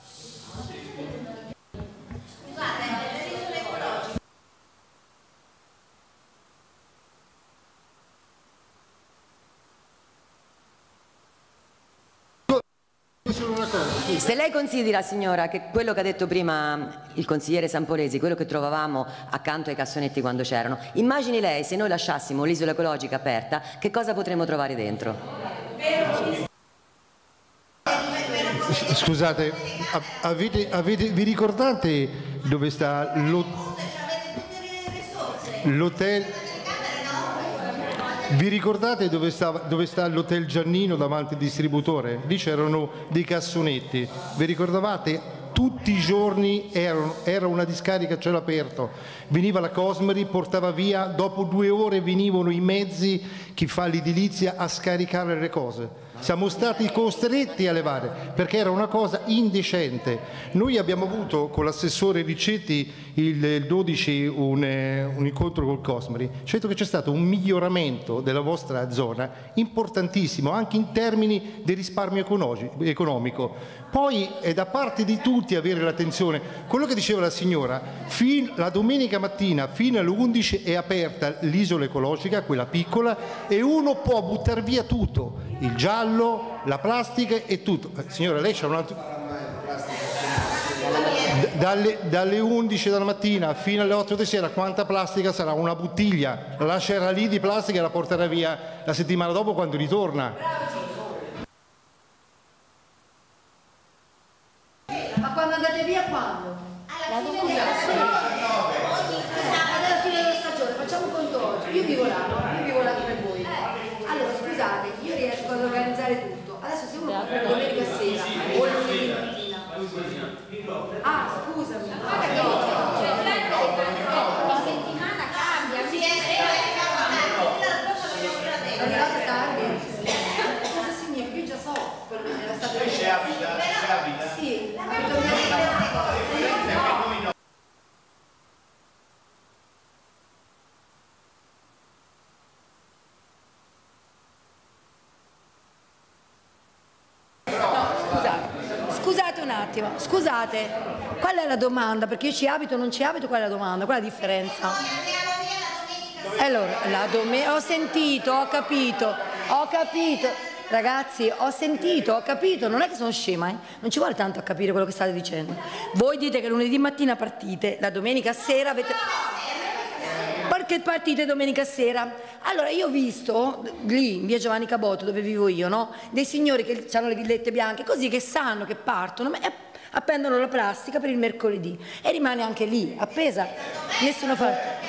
Se lei considera, signora, che quello che ha detto prima il consigliere Samporesi, quello che trovavamo accanto ai cassonetti quando c'erano, immagini lei se noi lasciassimo l'isola ecologica aperta, che cosa potremmo trovare dentro? Scusate, avete, avete, vi ricordate dove sta l'hotel? Vi ricordate dove, stava, dove sta l'hotel Giannino davanti al distributore? Lì c'erano dei cassonetti. Vi ricordavate? Tutti i giorni erano, era una discarica a cielo aperto. Veniva la Cosmeri, portava via, dopo due ore venivano i mezzi, chi fa l'edilizia, a scaricare le cose siamo stati costretti a levare perché era una cosa indecente. Noi abbiamo avuto con l'assessore Ricetti il 12 un, eh, un incontro col Cosmeri, certo che c'è stato un miglioramento della vostra zona importantissimo anche in termini di risparmio economico. Poi è da parte di tutti avere l'attenzione. Quello che diceva la signora, fin, la domenica mattina fino alle 11 è aperta l'isola ecologica, quella piccola, e uno può buttare via tutto, il giallo, la plastica e tutto. Eh, signora, lei c'ha un altro... Dalle, dalle, 11 della mattina fino alle 8 di sera quanta plastica sarà? Una bottiglia, la lascerà lì di plastica e la porterà via la settimana dopo quando ritorna. Ma quando andate via quando? Alla fine della stagione. Alla fine della stagione, facciamo un conto oggi. Io vivo là, no? Io vivo là per voi. Allora, scusate, io riesco ad organizzare tutto. Adesso se uno compra domenica sera o lunedì mattina. Ah, scusami. Guarda che la settimana cambia. Si è Arrivate tardi. Cosa significa? Io già so quello che era stato. Lei ci abita? Ci abita? Sì. Scusate un scusate, qual è la domanda? Perché io ci abito o non ci abito, qual è la domanda? Qual è la differenza? Allora, la domenica, ho sentito, ho capito, ho capito, ragazzi, ho sentito, ho capito, non è che sono scema, eh? non ci vuole tanto a capire quello che state dicendo. Voi dite che lunedì mattina partite, la domenica sera avete... Perché partite domenica sera? Allora io ho visto lì in via Giovanni Caboto dove vivo io, no? Dei signori che hanno le villette bianche così che sanno che partono e appendono la plastica per il mercoledì e rimane anche lì appesa. Nessuno fa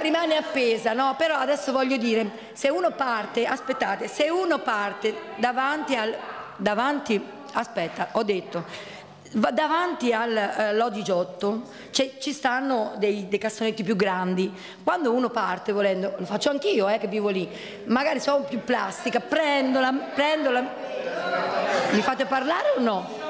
rimane appesa, no? Però adesso voglio dire, se uno parte, aspettate, se uno parte davanti al davanti aspetta, ho detto davanti all'Odigiotto eh, ci stanno dei, dei, cassonetti più grandi quando uno parte volendo lo faccio anch'io eh, che vivo lì magari sono più plastica prendola, prendola mi fate parlare o no?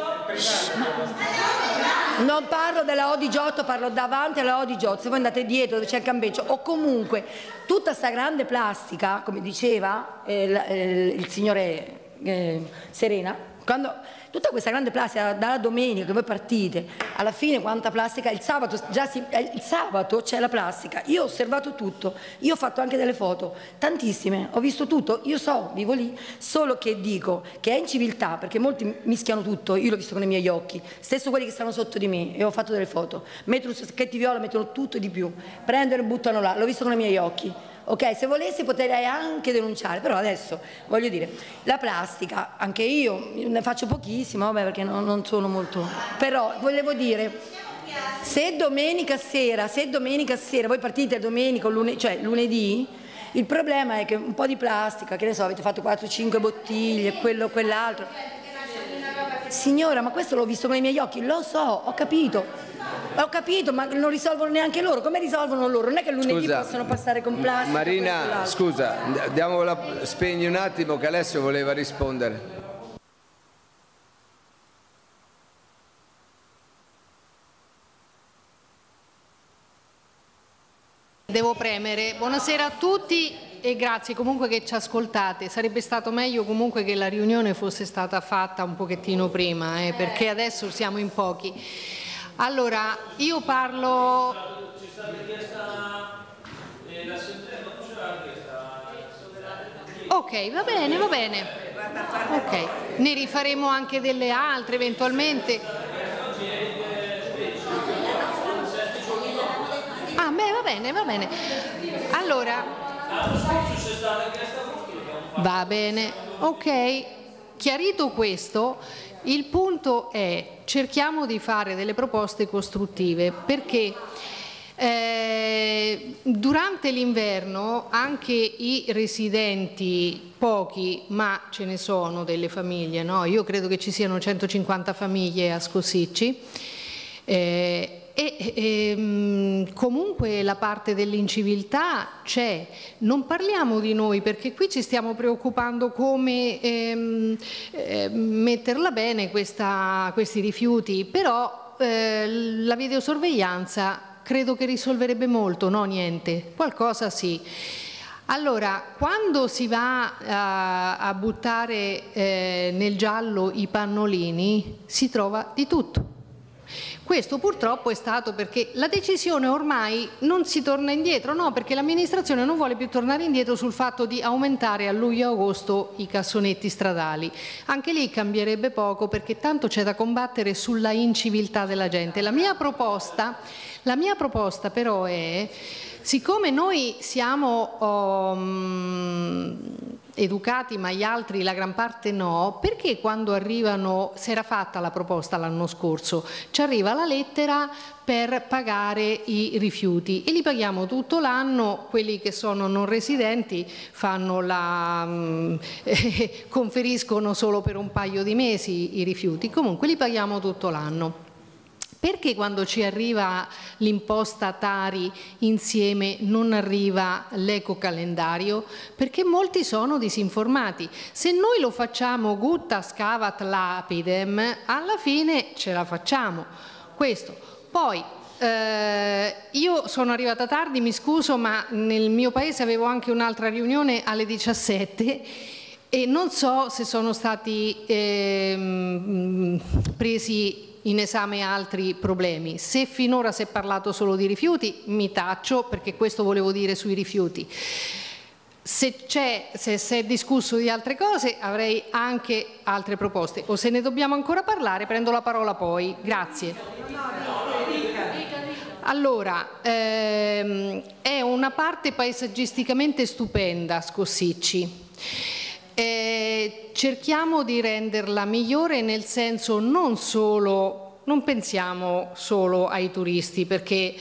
Non parlo della Odigiotto parlo davanti alla Odigiotto se voi andate dietro dove c'è il campeggio o comunque tutta sta grande plastica come diceva eh, il, eh, il signore eh, Serena Quando, tutta questa grande plastica dalla domenica che voi partite, alla fine quanta plastica, il sabato, già si, eh, il sabato c'è la plastica, io ho osservato tutto, io ho fatto anche delle foto, tantissime, ho visto tutto, io so, vivo lì, solo che dico che è inciviltà, perché molti mischiano tutto, io l'ho visto con i miei occhi, stesso quelli che stanno sotto di me e ho fatto delle foto, mettono sacchetti viola, mettono tutto e di più, prendono e buttano là, l'ho visto con i miei occhi. Ok, se volessi potrei anche denunciare, però adesso voglio dire, la plastica, anche io ne faccio pochissimo, vabbè perché non, non sono molto, però volevo dire, se domenica sera, se domenica sera voi partite domenica, lune, cioè lunedì, il problema è che un po' di plastica, che ne so, avete fatto 4-5 bottiglie, quello, quell'altro. Signora, ma questo l'ho visto con i miei occhi, lo so, ho capito, ho capito, ma non risolvono neanche loro. Come risolvono loro? Non è che lunedì Scusa, possono passare con plastica. Marina, scusa, diamo la, spegni un attimo che Alessio voleva rispondere. Devo premere. Buonasera a tutti e grazie comunque che ci ascoltate. Sarebbe stato meglio comunque che la riunione fosse stata fatta un pochettino prima, eh, perché adesso siamo in pochi. Allora, io parlo... Ok, va bene, va bene. Ok, ne rifaremo anche delle altre eventualmente. Ah, beh, va bene, va bene. Allora, va bene, ok. Chiarito questo, il punto è cerchiamo di fare delle proposte costruttive perché eh, durante l'inverno anche i residenti, pochi, ma ce ne sono delle famiglie, no? io credo che ci siano 150 famiglie a Scosicci, eh, e ehm, comunque la parte dell'inciviltà c'è, non parliamo di noi perché qui ci stiamo preoccupando come ehm, eh, metterla bene questa, questi rifiuti, però eh, la videosorveglianza credo che risolverebbe molto, no niente, qualcosa sì. Allora, quando si va a, a buttare eh, nel giallo i pannolini si trova di tutto. Questo purtroppo è stato perché la decisione ormai non si torna indietro, no, perché l'amministrazione non vuole più tornare indietro sul fatto di aumentare a luglio-agosto i cassonetti stradali. Anche lì cambierebbe poco perché tanto c'è da combattere sulla inciviltà della gente. La mia proposta, la mia proposta però è, siccome noi siamo... Um, educati ma gli altri la gran parte no, perché quando arrivano, si era fatta la proposta l'anno scorso, ci arriva la lettera per pagare i rifiuti e li paghiamo tutto l'anno, quelli che sono non residenti la, eh, conferiscono solo per un paio di mesi i rifiuti, comunque li paghiamo tutto l'anno. Perché quando ci arriva l'imposta Tari insieme non arriva l'ecocalendario? Perché molti sono disinformati. Se noi lo facciamo gutta scavat lapidem, alla fine ce la facciamo. Questo. Poi eh, io sono arrivata tardi, mi scuso, ma nel mio paese avevo anche un'altra riunione alle 17 e non so se sono stati eh, presi in esame altri problemi. Se finora si è parlato solo di rifiuti, mi taccio perché questo volevo dire sui rifiuti. Se, se si è discusso di altre cose avrei anche altre proposte o se ne dobbiamo ancora parlare prendo la parola poi. Grazie. Allora, ehm, è una parte paesaggisticamente stupenda Scossicci. Eh, cerchiamo di renderla migliore nel senso non solo, non pensiamo solo ai turisti perché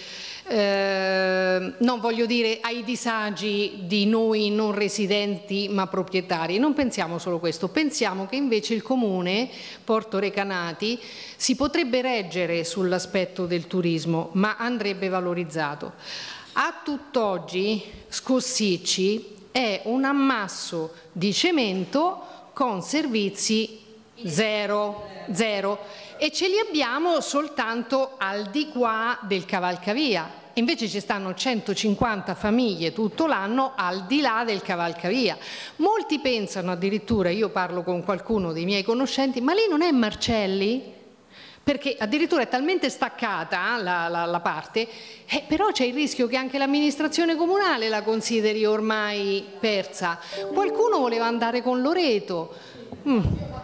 eh, non voglio dire ai disagi di noi non residenti ma proprietari, non pensiamo solo questo, pensiamo che invece il comune Porto Recanati si potrebbe reggere sull'aspetto del turismo ma andrebbe valorizzato. A tutt'oggi Scossicci è un ammasso di cemento con servizi zero, zero e ce li abbiamo soltanto al di qua del cavalcavia invece ci stanno 150 famiglie tutto l'anno al di là del cavalcavia. Molti pensano addirittura, io parlo con qualcuno dei miei conoscenti, ma lì non è Marcelli? Perché addirittura è talmente staccata la, la, la parte, eh, però c'è il rischio che anche l'amministrazione comunale la consideri ormai persa. Qualcuno voleva andare con Loreto. Mm.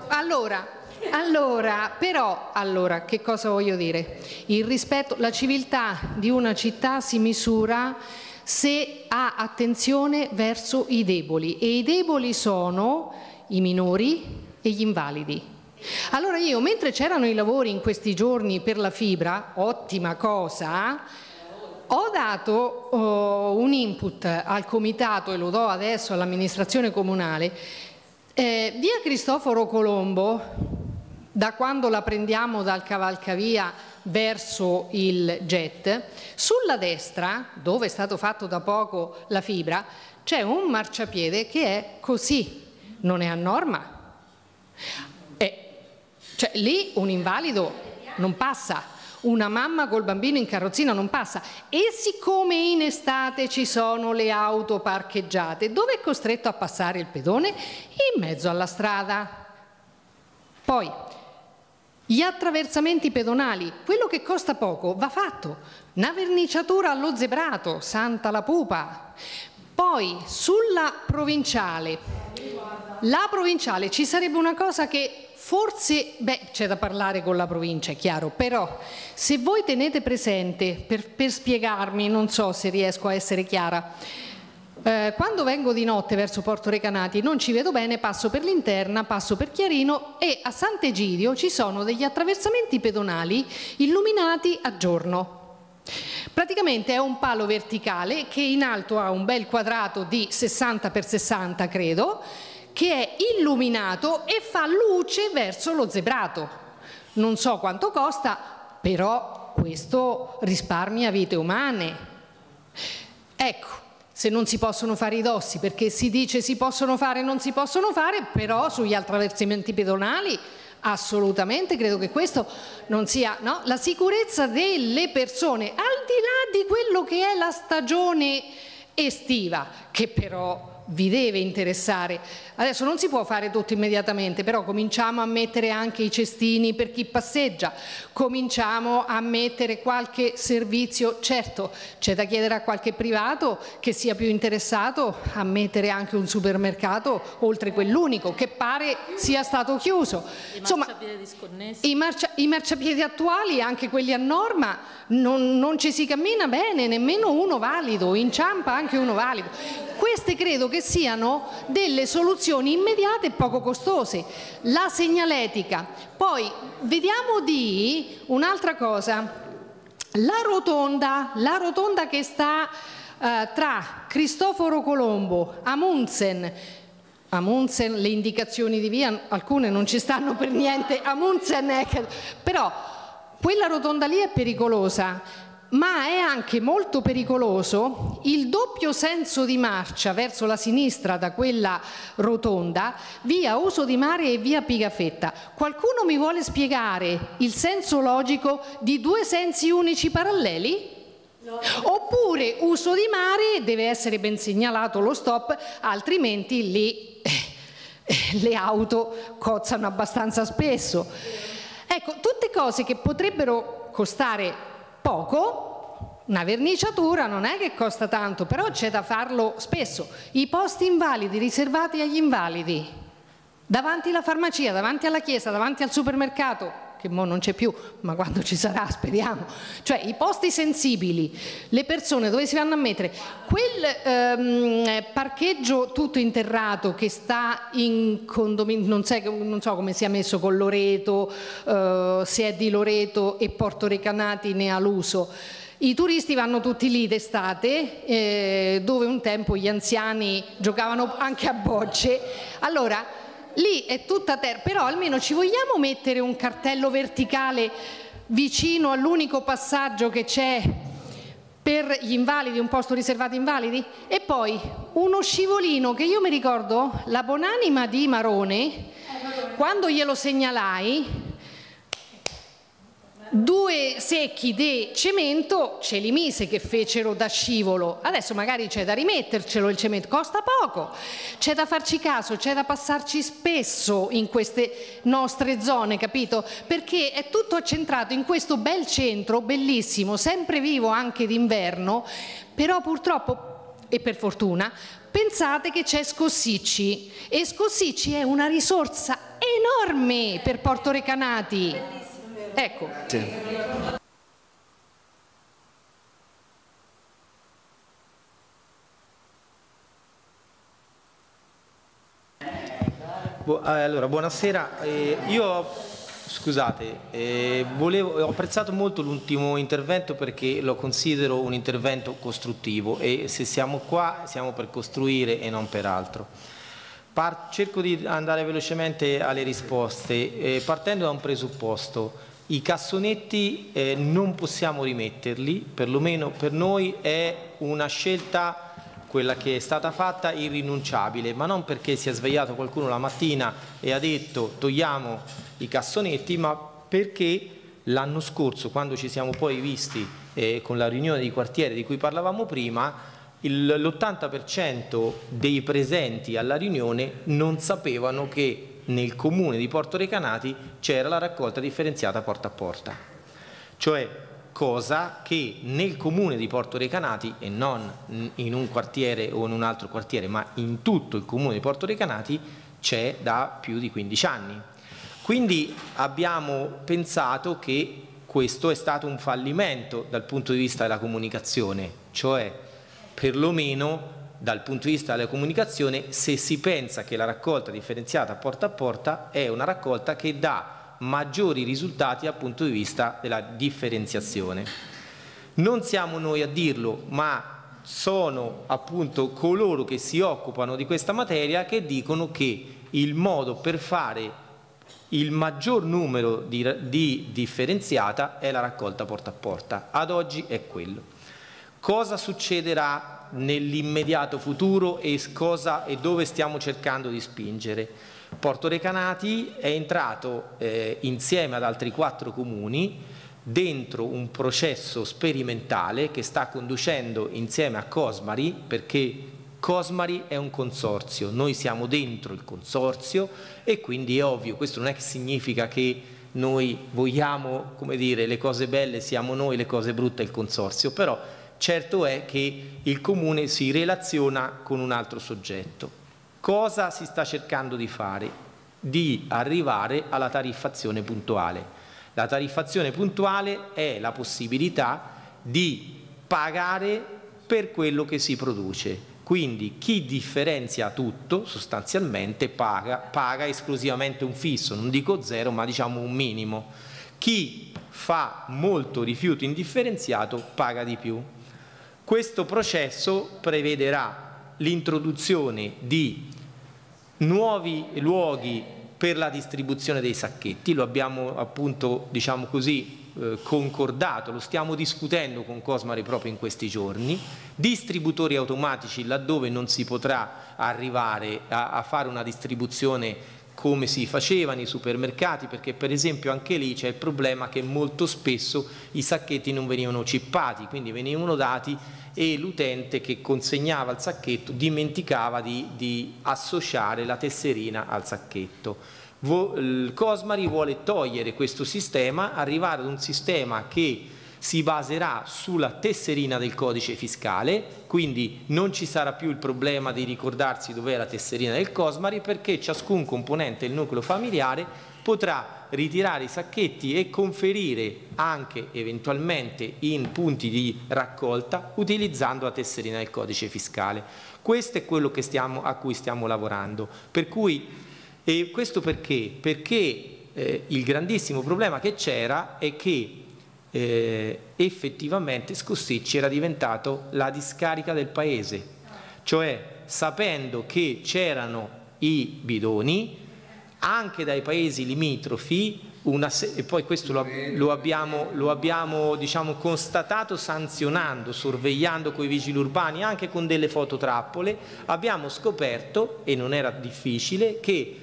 Allora, allora, però, allora, che cosa voglio dire? Il rispetto, la civiltà di una città si misura se ha attenzione verso i deboli e i deboli sono i minori e gli invalidi. Allora io, mentre c'erano i lavori in questi giorni per la fibra, ottima cosa, ho dato oh, un input al comitato e lo do adesso all'amministrazione comunale. Eh, via Cristoforo Colombo, da quando la prendiamo dal cavalcavia verso il jet, sulla destra, dove è stato fatto da poco la fibra, c'è un marciapiede che è così, non è a norma. Cioè lì un invalido non passa, una mamma col bambino in carrozzina non passa e siccome in estate ci sono le auto parcheggiate, dove è costretto a passare il pedone? In mezzo alla strada. Poi, gli attraversamenti pedonali, quello che costa poco va fatto. Una verniciatura allo zebrato, santa la pupa. Poi, sulla provinciale, la provinciale ci sarebbe una cosa che Forse, beh, c'è da parlare con la provincia, è chiaro, però se voi tenete presente, per, per spiegarmi, non so se riesco a essere chiara, eh, quando vengo di notte verso Porto Recanati non ci vedo bene, passo per l'interna, passo per Chiarino e a Sant'Egidio ci sono degli attraversamenti pedonali illuminati a giorno. Praticamente è un palo verticale che in alto ha un bel quadrato di 60 x 60 credo che è illuminato e fa luce verso lo zebrato. Non so quanto costa, però questo risparmia vite umane. Ecco, se non si possono fare i dossi, perché si dice si possono fare e non si possono fare, però sugli attraversamenti pedonali assolutamente credo che questo non sia no? la sicurezza delle persone, al di là di quello che è la stagione estiva, che però vi deve interessare. Adesso non si può fare tutto immediatamente, però cominciamo a mettere anche i cestini per chi passeggia, cominciamo a mettere qualche servizio, certo c'è da chiedere a qualche privato che sia più interessato a mettere anche un supermercato oltre quell'unico che pare sia stato chiuso. Insomma, i, marcia, i marciapiedi attuali, anche quelli a norma, non, non ci si cammina bene, nemmeno uno valido, inciampa anche uno valido. Queste credo che siano delle soluzioni immediate e poco costose. La segnaletica. Poi vediamo di un'altra cosa. La rotonda, la rotonda che sta eh, tra Cristoforo Colombo, Amundsen, Amundsen, le indicazioni di via, alcune non ci stanno per niente, Amundsen, è, però quella rotonda lì è pericolosa ma è anche molto pericoloso il doppio senso di marcia verso la sinistra da quella rotonda via Uso di Mare e via Pigafetta. Qualcuno mi vuole spiegare il senso logico di due sensi unici paralleli? No. Oppure uso di mare deve essere ben segnalato lo stop, altrimenti lì eh, le auto cozzano abbastanza spesso. Ecco, tutte cose che potrebbero costare poco, una verniciatura non è che costa tanto, però c'è da farlo spesso. I posti invalidi riservati agli invalidi, davanti alla farmacia, davanti alla chiesa, davanti al supermercato, che mo non c'è più, ma quando ci sarà speriamo, cioè i posti sensibili, le persone dove si vanno a mettere, quel ehm, parcheggio tutto interrato che sta in condominio, non, non, so come sia messo con Loreto, eh, se è di Loreto e Porto Recanati ne ha l'uso, i turisti vanno tutti lì d'estate, eh, dove un tempo gli anziani giocavano anche a bocce. Allora, lì è tutta terra, però almeno ci vogliamo mettere un cartello verticale vicino all'unico passaggio che c'è per gli invalidi, un posto riservato invalidi? E poi uno scivolino che io mi ricordo, la buonanima di Marone, quando glielo segnalai, due secchi di cemento ce li mise che fecero da scivolo. Adesso magari c'è da rimettercelo il cemento costa poco. C'è da farci caso c'è da passarci spesso in queste nostre zone capito? Perché è tutto accentrato in questo bel centro bellissimo sempre vivo anche d'inverno però purtroppo e per fortuna pensate che c'è Scossicci. E Scossicci è una risorsa enorme per Porto Recanati Ecco. Sì. Eh, allora, buonasera. Eh, io, scusate, eh, volevo, ho apprezzato molto l'ultimo intervento perché lo considero un intervento costruttivo e se siamo qua siamo per costruire e non per altro. Par cerco di andare velocemente alle risposte, eh, partendo da un presupposto. I cassonetti eh, non possiamo rimetterli, perlomeno per noi è una scelta, quella che è stata fatta, irrinunciabile, ma non perché si è svegliato qualcuno la mattina e ha detto togliamo i cassonetti, ma perché l'anno scorso, quando ci siamo poi visti eh, con la riunione di quartiere di cui parlavamo prima, l'80% dei presenti alla riunione non sapevano che nel comune di Porto Recanati c'era la raccolta differenziata porta a porta, cioè cosa che nel comune di Porto Recanati e non in un quartiere o in un altro quartiere, ma in tutto il comune di Porto Recanati c'è da più di 15 anni. Quindi abbiamo pensato che questo è stato un fallimento dal punto di vista della comunicazione, cioè perlomeno dal punto di vista della comunicazione se si pensa che la raccolta differenziata porta a porta è una raccolta che dà maggiori risultati dal punto di vista della differenziazione. Non siamo noi a dirlo, ma sono appunto coloro che si occupano di questa materia che dicono che il modo per fare il maggior numero di, di differenziata è la raccolta porta a porta. Ad oggi è quello. Cosa succederà nell'immediato futuro e, cosa, e dove stiamo cercando di spingere. Porto Recanati è entrato eh, insieme ad altri quattro comuni dentro un processo sperimentale che sta conducendo insieme a Cosmari perché Cosmari è un consorzio, noi siamo dentro il consorzio e quindi è ovvio, questo non è che significa che noi vogliamo, come dire, le cose belle siamo noi, le cose brutte il consorzio, però Certo è che il comune si relaziona con un altro soggetto. Cosa si sta cercando di fare? Di arrivare alla tariffazione puntuale. La tariffazione puntuale è la possibilità di pagare per quello che si produce. Quindi chi differenzia tutto sostanzialmente paga, paga esclusivamente un fisso, non dico zero ma diciamo un minimo. Chi fa molto rifiuto indifferenziato paga di più. Questo processo prevederà l'introduzione di nuovi luoghi per la distribuzione dei sacchetti, lo abbiamo appunto diciamo così eh, concordato, lo stiamo discutendo con Cosmari proprio in questi giorni, distributori automatici laddove non si potrà arrivare a, a fare una distribuzione come si faceva nei supermercati, perché per esempio anche lì c'è il problema che molto spesso i sacchetti non venivano cippati, quindi venivano dati e l'utente che consegnava il sacchetto dimenticava di, di associare la tesserina al sacchetto. Cosmari vuole togliere questo sistema, arrivare ad un sistema che si baserà sulla tesserina del codice fiscale, quindi non ci sarà più il problema di ricordarsi dov'è la tesserina del Cosmari perché ciascun componente del nucleo familiare potrà ritirare i sacchetti e conferire anche eventualmente in punti di raccolta utilizzando la tesserina del codice fiscale. Questo è quello stiamo, a cui stiamo lavorando. Per cui, questo perché? Perché eh, il grandissimo problema che c'era è che eh, effettivamente Scossicci era diventato la discarica del paese, cioè sapendo che c'erano i bidoni anche dai paesi limitrofi una, e poi questo lo, lo abbiamo, lo abbiamo diciamo, constatato sanzionando, sorvegliando con i vigili urbani, anche con delle fototrappole, abbiamo scoperto, e non era difficile, che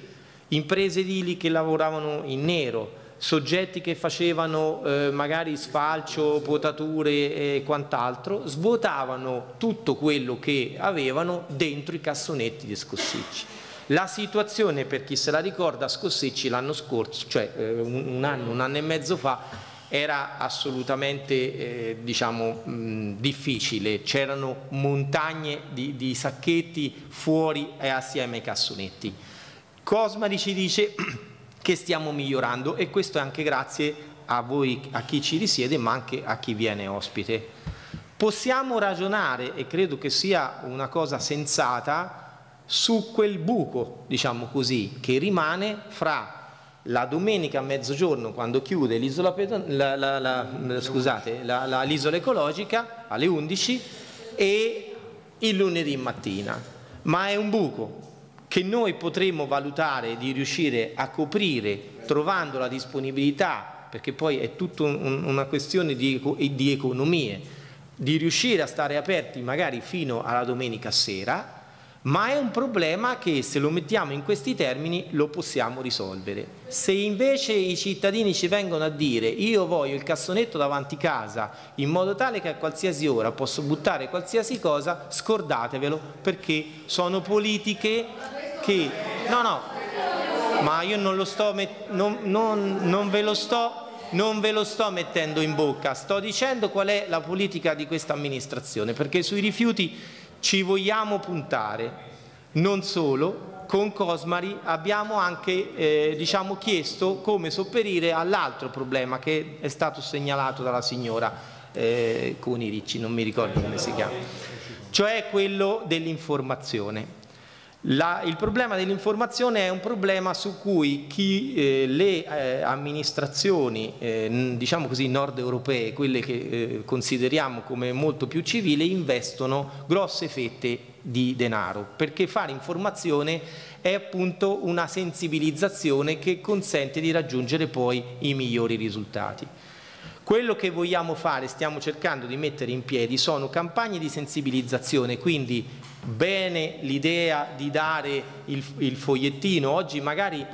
imprese edili che lavoravano in nero, soggetti che facevano eh, magari sfalcio, potature e quant'altro, svuotavano tutto quello che avevano dentro i cassonetti di Scossicci. La situazione, per chi se la ricorda, Scossicci l'anno scorso, cioè eh, un anno, un anno e mezzo fa, era assolutamente eh, diciamo, mh, difficile, c'erano montagne di, di, sacchetti fuori e assieme ai cassonetti. Cosmari ci dice che stiamo migliorando e questo è anche grazie a voi, a chi ci risiede, ma anche a chi viene ospite. Possiamo ragionare, e credo che sia una cosa sensata, su quel buco, diciamo così, che rimane fra la domenica a mezzogiorno quando chiude l'isola ecologica alle 11 e il lunedì mattina. Ma è un buco che noi potremmo valutare di riuscire a coprire trovando la disponibilità, perché poi è tutta un, una questione di, di economie, di riuscire a stare aperti magari fino alla domenica sera, ma è un problema che se lo mettiamo in questi termini lo possiamo risolvere. Se invece i cittadini ci vengono a dire io voglio il cassonetto davanti casa in modo tale che a qualsiasi ora posso buttare qualsiasi cosa, scordatevelo perché sono politiche che... No, no, ma io non, lo sto non, non, non ve lo sto non ve lo sto mettendo in bocca, sto dicendo qual è la politica di questa amministrazione, perché sui rifiuti ci vogliamo puntare. Non solo, con Cosmari abbiamo anche eh, diciamo, chiesto come sopperire all'altro problema che è stato segnalato dalla signora eh, Cuni Ricci, non mi ricordo come si chiama, cioè quello dell'informazione. La, il problema dell'informazione è un problema su cui chi, eh, le eh, amministrazioni eh, diciamo così nord europee, quelle che eh, consideriamo come molto più civili, investono grosse fette di denaro, perché fare informazione è appunto una sensibilizzazione che consente di raggiungere poi i migliori risultati. Quello che vogliamo fare, stiamo cercando di mettere in piedi, sono campagne di sensibilizzazione, quindi bene l'idea di dare il, il, fogliettino, oggi magari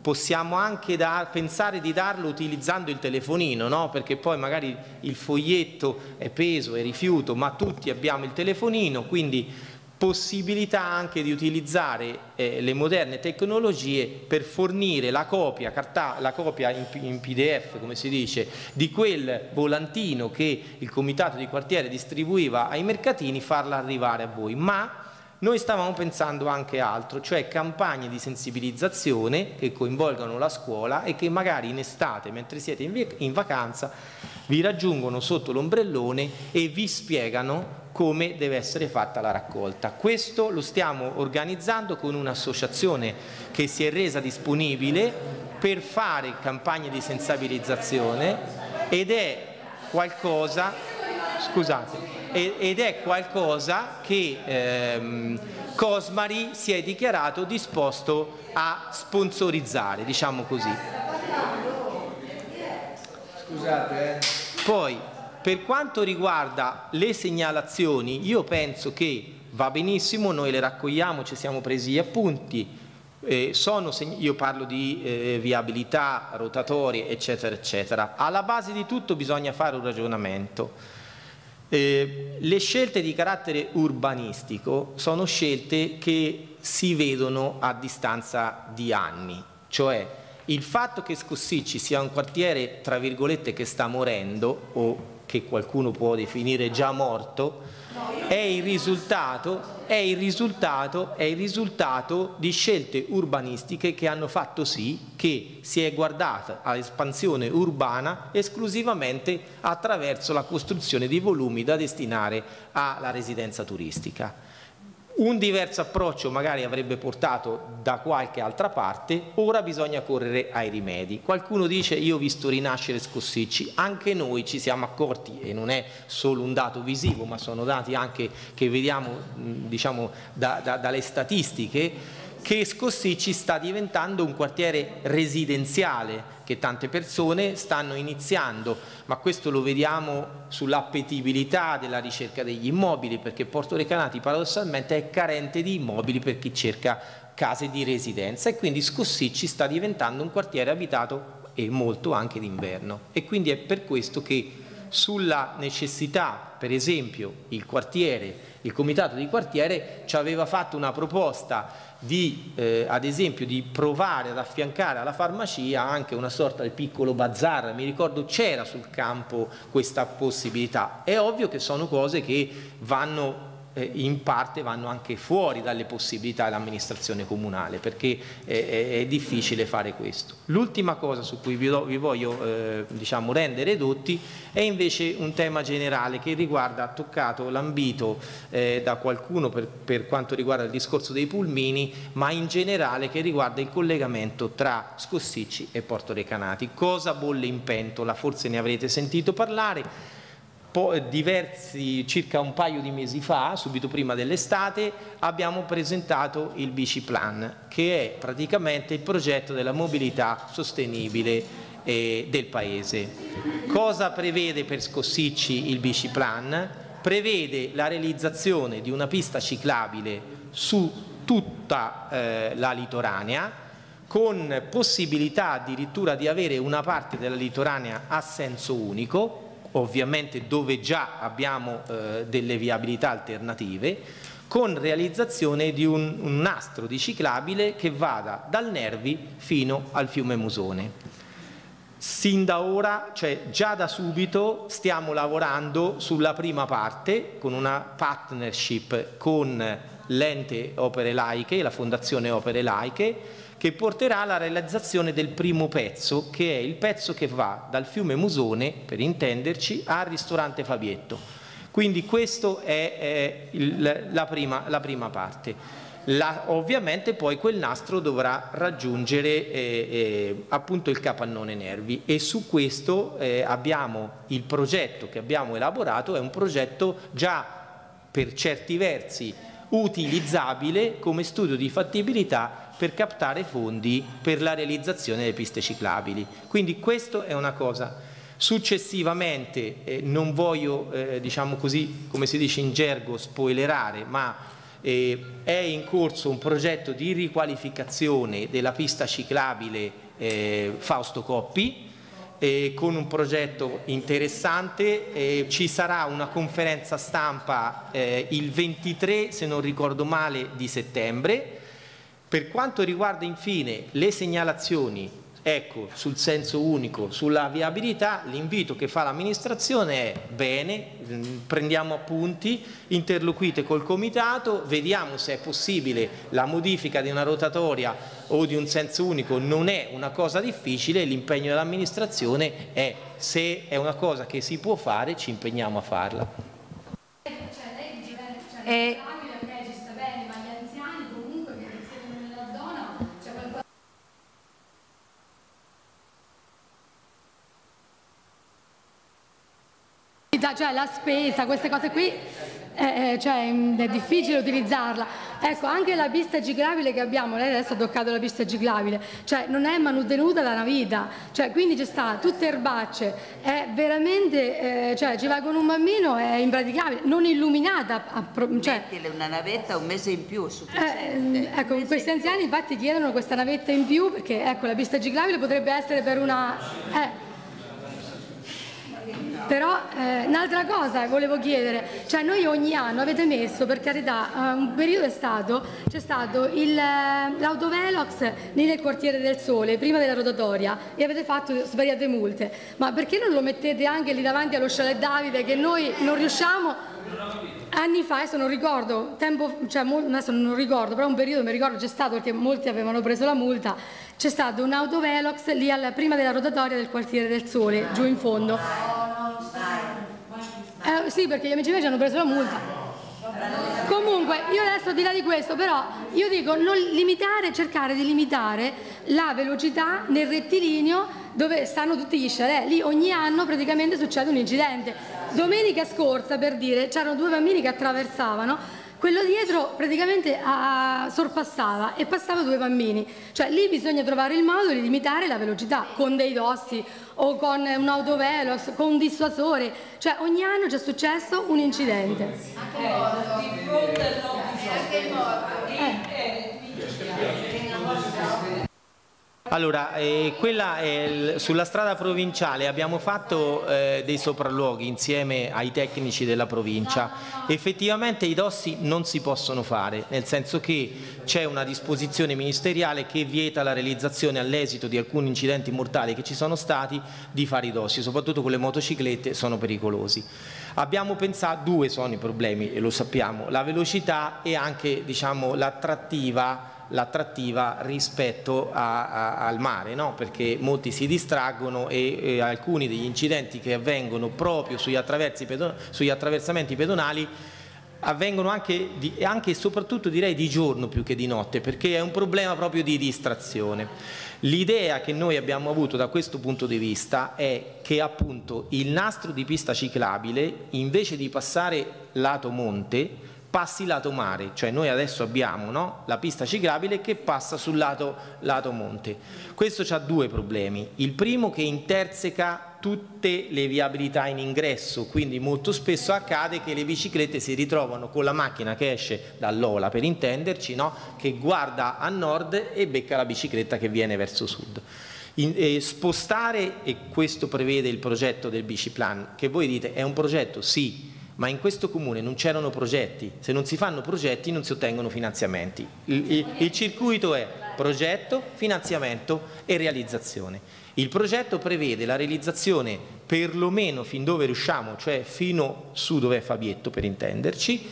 possiamo anche da, pensare di darlo utilizzando il telefonino, no? perché poi magari il foglietto è peso, è rifiuto, ma tutti abbiamo il telefonino, quindi possibilità anche di utilizzare eh, le moderne tecnologie per fornire la copia, carta, la copia in, in, PDF, come si dice, di quel volantino che il comitato di quartiere distribuiva ai mercatini, farla arrivare a voi. Ma noi stavamo pensando anche altro, cioè campagne di sensibilizzazione che coinvolgano la scuola e che magari in estate, mentre siete in, in vacanza, vi raggiungono sotto l'ombrellone e vi spiegano come deve essere fatta la raccolta. Questo lo stiamo organizzando con un'associazione che si è resa disponibile per fare campagne di sensibilizzazione ed è qualcosa, scusate, ed è qualcosa che ehm, Cosmari si è dichiarato disposto a sponsorizzare, diciamo così. Scusate. Eh. Poi per quanto riguarda le segnalazioni, io penso che va benissimo, noi le raccogliamo, ci siamo presi gli appunti, eh, sono, io parlo di eh, viabilità, rotatorie, eccetera, eccetera. Alla base di tutto bisogna fare un ragionamento. Eh, le scelte di carattere urbanistico sono scelte che si vedono a distanza di anni, cioè il fatto che Scossicci sia un quartiere, tra virgolette, che sta morendo o che qualcuno può definire già morto, è il risultato, è il risultato, è il risultato di scelte urbanistiche che hanno fatto sì che si è guardata all'espansione urbana esclusivamente attraverso la costruzione di volumi da destinare alla residenza turistica. Un diverso approccio magari avrebbe portato da qualche altra parte, ora bisogna correre ai rimedi. Qualcuno dice io ho visto rinascere Scossicci, anche noi ci siamo accorti e non è solo un dato visivo ma sono dati anche che vediamo diciamo, da, da, dalle statistiche che Scossicci sta diventando un quartiere residenziale che tante persone stanno iniziando, ma questo lo vediamo sull'appetibilità della ricerca degli immobili, perché Porto Recanati paradossalmente è carente di immobili per chi cerca case di residenza e quindi Scossicci sta diventando un quartiere abitato e molto anche d'inverno. E quindi è per questo che sulla necessità, per esempio, il quartiere, il comitato di quartiere ci aveva fatto una proposta di, eh, ad esempio, di provare ad affiancare alla farmacia anche una sorta di piccolo bazar, mi ricordo c'era sul campo questa possibilità. È ovvio che sono cose che vanno in parte vanno anche fuori dalle possibilità dell'amministrazione comunale perché è, difficile fare questo. L'ultima cosa su cui vi, voglio eh, diciamo, rendere edotti è invece un tema generale che riguarda, toccato l'ambito eh, da qualcuno per, per quanto riguarda il discorso dei pulmini, ma in generale che riguarda il collegamento tra Scossicci e Porto Recanati. Cosa bolle in pentola? Forse ne avrete sentito parlare diversi, circa un paio di mesi fa, subito prima dell'estate, abbiamo presentato il Biciplan, che è praticamente il progetto della mobilità sostenibile eh, del Paese. Cosa prevede per Scossicci il Biciplan? Prevede la realizzazione di una pista ciclabile su tutta eh, la litoranea, con possibilità addirittura di avere una parte della litoranea a senso unico, ovviamente dove già abbiamo eh, delle viabilità alternative, con realizzazione di un, un nastro di ciclabile che vada dal Nervi fino al fiume Musone. Sin da ora, cioè già da subito, stiamo lavorando sulla prima parte con una partnership con l'ente Opere Laiche, la Fondazione Opere Laiche, che porterà alla realizzazione del primo pezzo, che è il pezzo che va dal fiume Musone, per intenderci, al ristorante Fabietto. Quindi questa è, è il, la, prima, la, prima, parte. La, ovviamente poi quel nastro dovrà raggiungere eh, eh, appunto il capannone Nervi e su questo eh, abbiamo il progetto che abbiamo elaborato, è un progetto già per certi versi utilizzabile come studio di fattibilità per captare fondi per la realizzazione delle piste ciclabili. Quindi questo è una cosa. Successivamente, eh, non voglio, eh, diciamo così, come si dice in gergo, spoilerare, ma eh, è in corso un progetto di riqualificazione della pista ciclabile eh, Fausto Coppi, eh, con un progetto interessante, eh, ci sarà una conferenza stampa il 23, se non ricordo male, di settembre, per quanto riguarda infine le segnalazioni ecco, sul senso unico, sulla viabilità, l'invito che fa l'amministrazione è bene, mm, prendiamo appunti, interloquite col comitato, vediamo se è possibile la modifica di una rotatoria o di un senso unico, non è una cosa difficile, l'impegno dell'amministrazione è se è una cosa che si può fare ci impegniamo a farla. Eh, cioè la spesa, queste cose qui, eh, cioè, è difficile utilizzarla. Ecco, anche la pista ciclabile che abbiamo, lei adesso ha toccato la pista ciclabile, cioè non è manutenuta da una vita, cioè quindi c'è sta tutte erbacce, è veramente, eh, cioè ci va con un bambino, è impraticabile, non illuminata. A, cioè, Mettile una navetta un mese in più, eh, ecco, questi anziani infatti chiedono questa navetta in più perché ecco, la pista ciclabile potrebbe essere per una... Eh, però eh, un'altra cosa volevo chiedere, cioè noi ogni anno avete messo, per carità, uh, un periodo è stato, c'è stato eh, l'autovelox nel quartiere del Sole, prima della rotatoria, e avete fatto svariate multe, ma perché non lo mettete anche lì davanti allo Chalet Davide che noi non riusciamo? Anni fa, adesso non ricordo, tempo, cioè, adesso non ricordo, però un periodo mi ricordo c'è stato perché molti avevano preso la multa, c'è stato un autovelox lì alla, prima della rotatoria del quartiere del Sole, giù in fondo. Eh, sì, perché gli amici miei ci hanno preso la multa. Comunque, io adesso di là di questo, però, io dico non limitare, cercare di limitare la velocità nel rettilineo dove stanno tutti gli chalet. Lì ogni anno praticamente succede un incidente. Domenica scorsa, per dire, c'erano due bambini che attraversavano quello dietro praticamente ah, sorpassava e passava due bambini. Cioè lì bisogna trovare il modo di limitare la velocità con dei dossi o con un autovelox, con un dissuasore. Cioè ogni anno c'è successo un incidente. Anche il morto. Anche il morto. Allora, eh, quella è sulla strada provinciale abbiamo fatto eh, dei sopralluoghi insieme ai tecnici della provincia. Effettivamente i dossi non si possono fare, nel senso che c'è una disposizione ministeriale che vieta la realizzazione all'esito di alcuni incidenti mortali che ci sono stati di fare i dossi, soprattutto con le motociclette sono pericolosi. Abbiamo pensato, due sono i problemi e lo sappiamo, la velocità e anche diciamo, l'attrattiva l'attrattiva rispetto a, a, al mare, no? perché molti si distraggono e, e, alcuni degli incidenti che avvengono proprio sugli, pedon sugli attraversamenti pedonali avvengono anche, di, anche e soprattutto direi di giorno più che di notte perché è un problema proprio di distrazione. L'idea che noi abbiamo avuto da questo punto di vista è che appunto il nastro di pista ciclabile invece di passare lato monte passi lato mare, cioè noi adesso abbiamo no, la pista ciclabile che passa sul lato, lato monte. Questo ha due problemi. Il primo che interseca tutte le viabilità in ingresso, quindi molto spesso accade che le biciclette si ritrovano con la macchina che esce dall'Ola, per intenderci, no, che guarda a nord e becca la bicicletta che viene verso sud. In, eh, spostare, e questo prevede il progetto del biciplan, che voi dite è un progetto, sì, ma in questo comune non c'erano progetti, se non si fanno progetti non si ottengono finanziamenti. Il, il, il circuito è progetto, finanziamento e realizzazione. Il progetto prevede la realizzazione perlomeno fin dove riusciamo, cioè fino su dove è Fabietto per intenderci,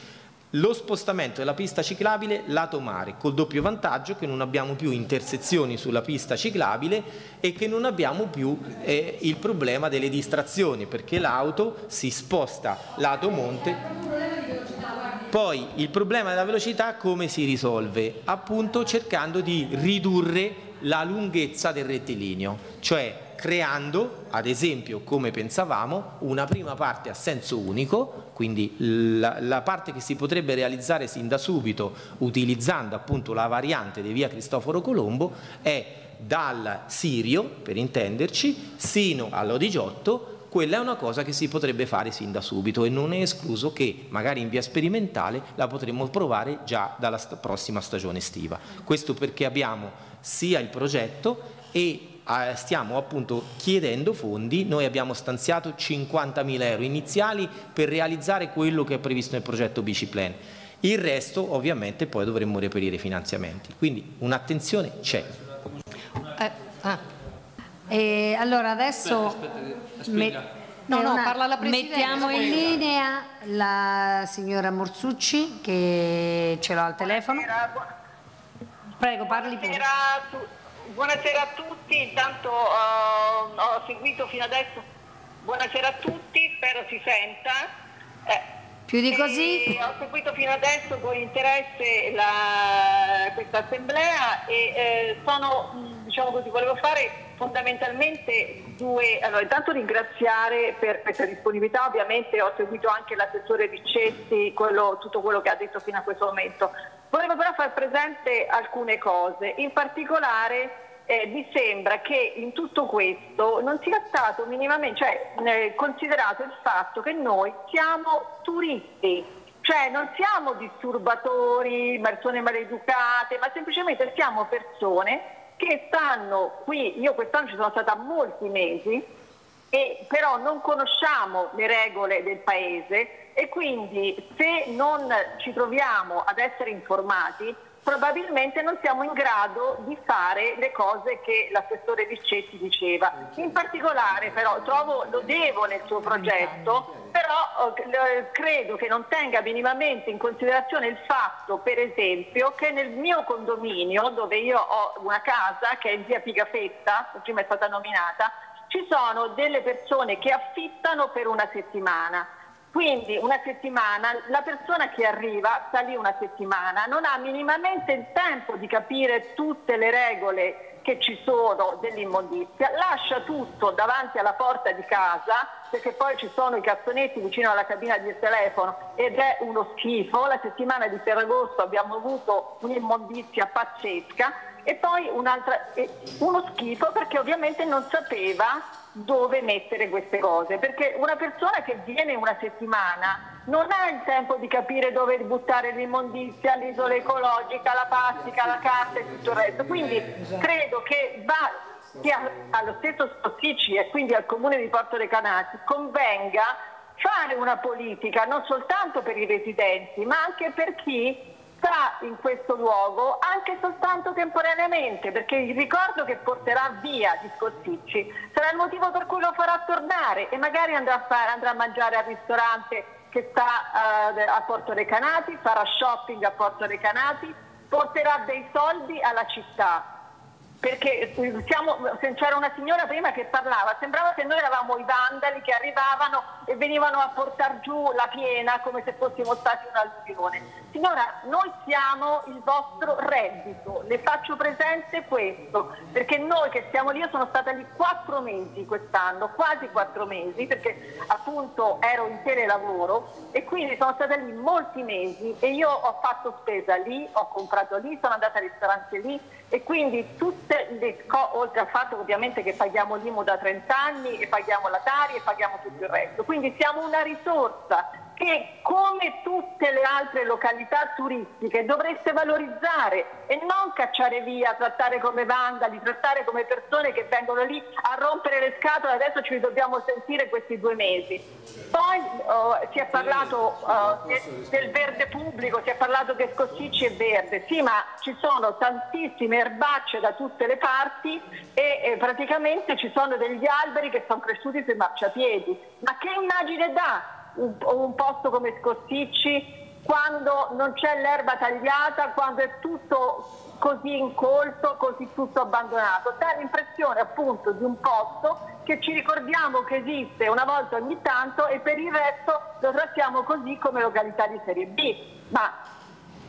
lo spostamento della pista ciclabile lato mare, col doppio vantaggio che non abbiamo più intersezioni sulla pista ciclabile e che non abbiamo più eh, il problema delle distrazioni, perché l'auto si sposta lato monte. Poi il problema della velocità come si risolve? Appunto cercando di ridurre la lunghezza del rettilineo, cioè creando, ad esempio, come pensavamo, una prima parte a senso unico, quindi la, la, parte che si potrebbe realizzare sin da subito utilizzando appunto la variante di via Cristoforo Colombo è dal Sirio, per intenderci, sino all'Odigiotto, quella è una cosa che si potrebbe fare sin da subito e non è escluso che magari in via sperimentale la potremmo provare già dalla st prossima stagione estiva. Questo perché abbiamo sia il progetto e stiamo appunto chiedendo fondi, noi abbiamo stanziato 50.000 euro iniziali per realizzare quello che è previsto nel progetto Biciplan. Il resto ovviamente poi dovremmo reperire i finanziamenti, quindi un'attenzione c'è. Eh, ah. e allora adesso aspetta, aspetta, no, no, parla la mettiamo in linea la signora Morsucci che ce l'ho al telefono. Prego, parli pure. Buonasera a tutti, intanto uh, ho seguito fino adesso, buonasera a tutti, spero si senta. Eh, Più di così? Ho seguito fino adesso con interesse questa assemblea e eh, sono, diciamo così, volevo fare fondamentalmente due, allora intanto ringraziare per questa disponibilità, ovviamente ho seguito anche l'assessore Riccetti, quello, tutto quello che ha detto fino a questo momento. Volevo però far presente alcune cose, in particolare eh, mi sembra che in tutto questo non sia stato minimamente cioè, eh, considerato il fatto che noi siamo turisti, cioè non siamo disturbatori, persone maleducate, ma semplicemente siamo persone che stanno qui, io quest'anno ci sono stata molti mesi, e però non conosciamo le regole del paese e quindi se non ci troviamo ad essere informati probabilmente non siamo in grado di fare le cose che l'assessore Viccetti diceva. In particolare però trovo lodevole il suo progetto, però eh, credo che non tenga minimamente in considerazione il fatto, per esempio, che nel mio condominio, dove io ho una casa che è in via Pigafetta, prima è stata nominata, ci sono delle persone che affittano per una settimana quindi una settimana, la persona che arriva sta lì una settimana, non ha minimamente il tempo di capire tutte le regole che ci sono dell'immondizia, lascia tutto davanti alla porta di casa perché poi ci sono i cassonetti vicino alla cabina di telefono ed è uno schifo. La settimana di Ferragosto abbiamo avuto un'immondizia pazzesca e poi uno schifo perché ovviamente non sapeva dove mettere queste cose, perché una persona che viene una settimana non ha il tempo di capire dove buttare l'immondizia, l'isola ecologica, la plastica, la carta e tutto il resto. Quindi credo che va allo stesso Scottici e quindi al comune di Porto Recanati convenga fare una politica non soltanto per i residenti ma anche per chi sta in questo luogo anche soltanto temporaneamente perché il ricordo che porterà via di Scotticci sarà il motivo per cui lo farà tornare e magari andrà a, fare, andrà a mangiare al ristorante che sta uh, a Porto Recanati, farà shopping a Porto Recanati, porterà dei soldi alla città perché siamo, c'era una signora prima che parlava, sembrava che noi eravamo i vandali che arrivavano e venivano a portare giù la piena come se fossimo stati un'alluvione. Signora, noi siamo il vostro reddito, le faccio presente questo, perché noi che siamo lì, io sono stata lì quattro mesi quest'anno, quasi quattro mesi, perché appunto ero in telelavoro e quindi sono stata lì molti mesi e io ho fatto spesa lì, ho comprato lì, sono andata al ristorante lì e quindi tutte le cose, oltre al fatto ovviamente che paghiamo l'IMU da 30 anni e paghiamo la Tari e paghiamo tutto il resto, quindi siamo una risorsa che come tutte le altre località turistiche dovreste valorizzare e non cacciare via, trattare come vandali, trattare come persone che vengono lì a rompere le scatole, adesso ci dobbiamo sentire questi due mesi. Poi uh, si è parlato uh, del verde pubblico, si è parlato che Scosticci è verde, sì ma ci sono tantissime erbacce da tutte le parti e, e praticamente ci sono degli alberi che sono cresciuti sui marciapiedi, ma che immagine dà? Un, un posto come Scosticci quando non c'è l'erba tagliata, quando è tutto così incolto, così tutto abbandonato. Dà l'impressione appunto di un posto che ci ricordiamo che esiste una volta ogni tanto e per il resto lo trattiamo così come località di serie B. Ma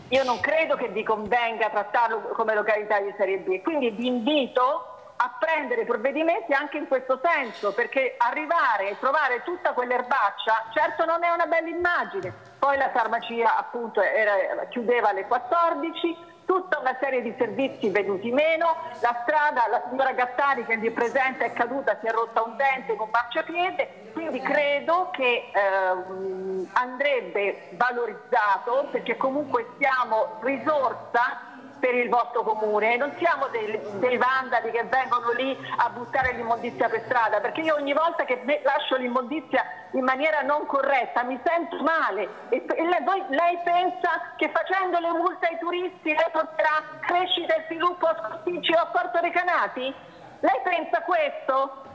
io non credo che vi convenga trattarlo come località di serie B, quindi vi invito a prendere provvedimenti anche in questo senso, perché arrivare e trovare tutta quell'erbaccia, certo non è una bella immagine. Poi la farmacia appunto era, chiudeva alle 14, tutta una serie di servizi venuti meno, la strada, la signora Gattari che è presente è caduta, si è rotta un dente con marciapiede, quindi credo che eh, andrebbe valorizzato perché comunque siamo risorsa per il vostro comune, non siamo dei, dei, vandali che vengono lì a buttare l'immondizia per strada, perché io ogni volta che lascio l'immondizia in maniera non corretta mi sento male e, e lei, lei, pensa che facendo le multe ai turisti lei porterà crescita e sviluppo a Scosticci a Porto Recanati? Lei pensa questo?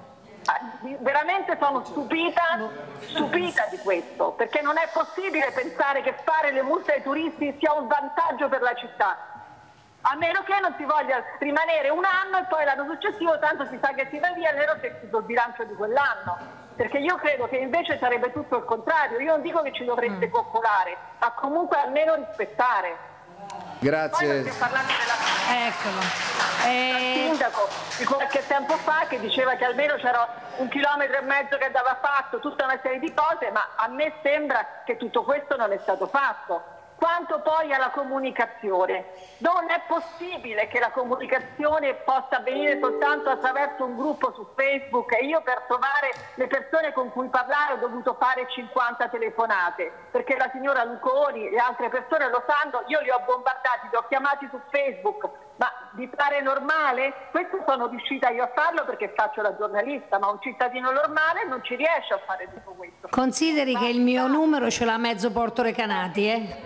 Ah, veramente sono stupita, stupita di questo, perché non è possibile pensare che fare le multe ai turisti sia un vantaggio per la città a meno che non si voglia rimanere un anno e poi l'anno successivo tanto si sa che si va via e allora si è chiuso il bilancio di quell'anno. Perché io credo che invece sarebbe tutto il contrario. Io non dico che ci dovreste mm. coccolare, ma comunque almeno rispettare. Grazie. Poi della... Eccolo. E... sindaco di qualche tempo fa che diceva che almeno c'era un chilometro e mezzo che andava fatto, tutta una serie di cose, ma a me sembra che tutto questo non è stato fatto quanto poi alla comunicazione. Non è possibile che la comunicazione possa avvenire soltanto attraverso un gruppo su Facebook e io per trovare le persone con cui parlare ho dovuto fare 50 telefonate, perché la signora Luconi e altre persone lo sanno, io li ho bombardati, li ho chiamati su Facebook, ma vi pare normale? Questo sono riuscita io a farlo perché faccio la giornalista, ma un cittadino normale non ci riesce a fare tutto questo. Consideri ma che il mio numero ce l'ha mezzo Porto Recanati, eh?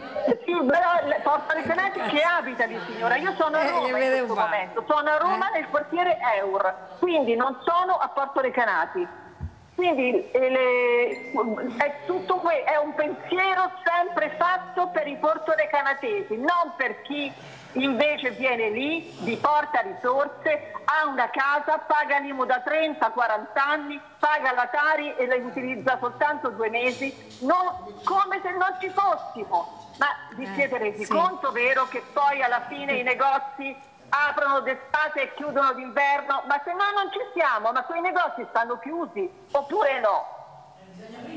Sì, però Porto Recanati che abita lì signora? Io sono a eh, Roma in questo momento, sono a Roma eh? nel quartiere Eur, quindi non sono a Porto Recanati. Quindi eh, le, è, tutto è un pensiero sempre fatto per i portorecanatesi, non per chi invece viene lì, vi porta risorse, ha una casa, paga l'IMU da 30-40 anni, paga la Tari e la utilizza soltanto due mesi, non, come se non ci fossimo. Ma vi eh, siete resi sì. conto, vero, che poi alla fine i negozi aprono d'estate e chiudono d'inverno? Ma se noi non ci siamo, ma quei negozi stanno chiusi oppure no?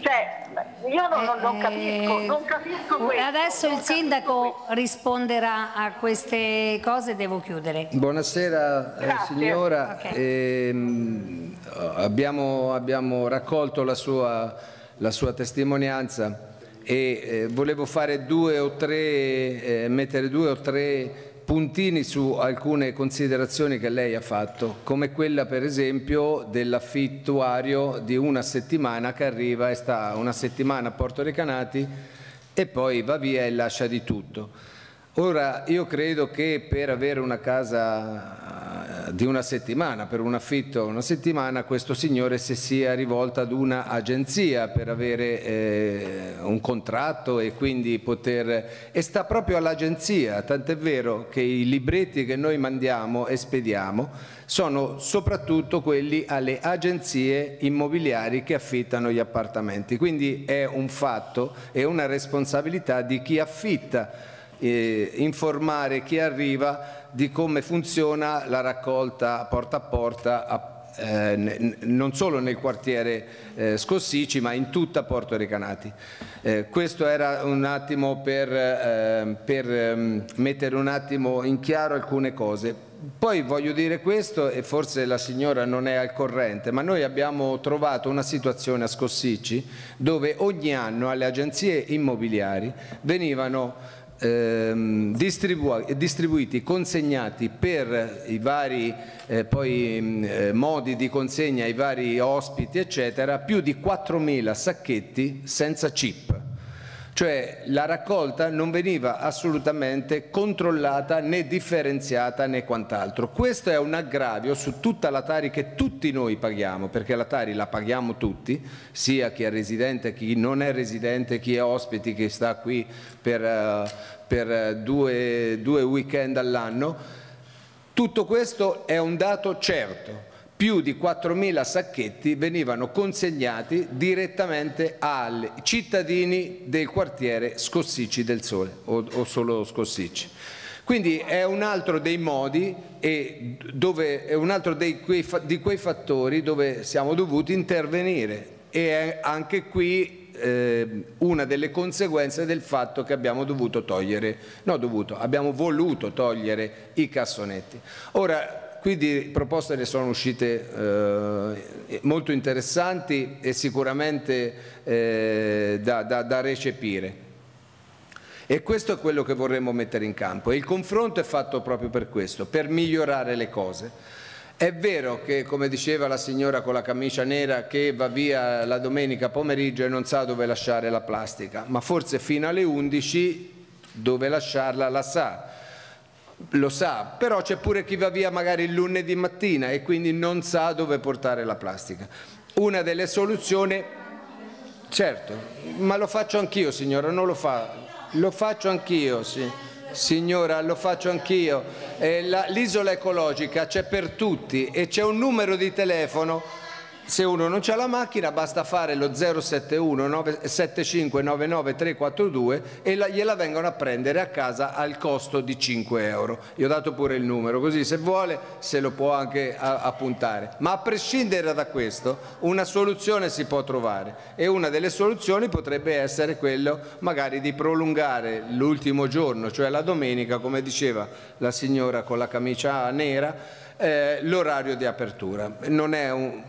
Cioè, io non, non, non capisco, eh, non capisco questo. Adesso il sindaco risponderà a queste cose, devo chiudere. Buonasera eh, signora, okay. eh, abbiamo, abbiamo, raccolto la sua, la sua testimonianza e eh, volevo fare due o tre, eh, mettere due o tre puntini su alcune considerazioni che lei ha fatto, come quella per esempio dell'affittuario di una settimana che arriva e sta una settimana a Porto Recanati e poi va via e lascia di tutto. Ora io credo che per avere una casa eh, di una settimana, per un affitto una settimana, questo signore si sia rivolto ad un'agenzia per avere eh, un contratto e quindi poter... e sta proprio all'agenzia, tant'è vero che i libretti che noi mandiamo e spediamo sono soprattutto quelli alle agenzie immobiliari che affittano gli appartamenti. Quindi è un fatto, è una responsabilità di chi affitta eh, informare chi arriva di come funziona la raccolta porta a porta a eh, non solo nel quartiere eh, Scossici ma in tutta Porto Recanati. Eh, questo era un attimo per, eh, per ehm, mettere un attimo in chiaro alcune cose. Poi voglio dire questo e forse la signora non è al corrente, ma noi abbiamo trovato una situazione a Scossici dove ogni anno alle agenzie immobiliari venivano ehm, distribu distribuiti, consegnati per i vari eh, poi, mm, eh, modi di consegna ai vari ospiti, eccetera, più di 4.000 sacchetti senza chip cioè la raccolta non veniva assolutamente controllata né differenziata né quant'altro. Questo è un aggravio su tutta la Tari che tutti noi paghiamo, perché la Tari la paghiamo tutti, sia chi è residente, chi non è residente, chi è ospiti, chi sta qui per, uh, per due, due weekend all'anno. Tutto questo è un dato certo più di 4.000 sacchetti venivano consegnati direttamente ai cittadini del quartiere Scossici del Sole o, o solo Scossici. Quindi è un altro dei modi e dove, è un altro dei, quei, di quei fattori dove siamo dovuti intervenire e anche qui eh, una delle conseguenze del fatto che abbiamo dovuto togliere, no dovuto, abbiamo voluto togliere i cassonetti. Ora, qui di proposte ne sono uscite eh, molto interessanti e sicuramente eh, da, da, da recepire. E questo è quello che vorremmo mettere in campo. E il confronto è fatto proprio per questo, per migliorare le cose. È vero che, come diceva la signora con la camicia nera, che va via la domenica pomeriggio e non sa dove lasciare la plastica, ma forse fino alle 11 dove lasciarla la sa lo sa, però c'è pure chi va via magari il lunedì mattina e quindi non sa dove portare la plastica. Una delle soluzioni, certo, ma lo faccio anch'io signora, non lo fa, lo faccio anch'io, sì. Signora, lo faccio anch'io. Eh, l'isola ecologica c'è per tutti e c'è un numero di telefono se uno non ha la macchina basta fare lo 071 7599 342 e la, gliela vengono a prendere a casa al costo di 5 euro. Io ho dato pure il numero, così se vuole se lo può anche appuntare. Ma a prescindere da questo una soluzione si può trovare e una delle soluzioni potrebbe essere quello magari di prolungare l'ultimo giorno, cioè la domenica, come diceva la signora con la camicia nera, eh, l'orario di apertura. Non è un,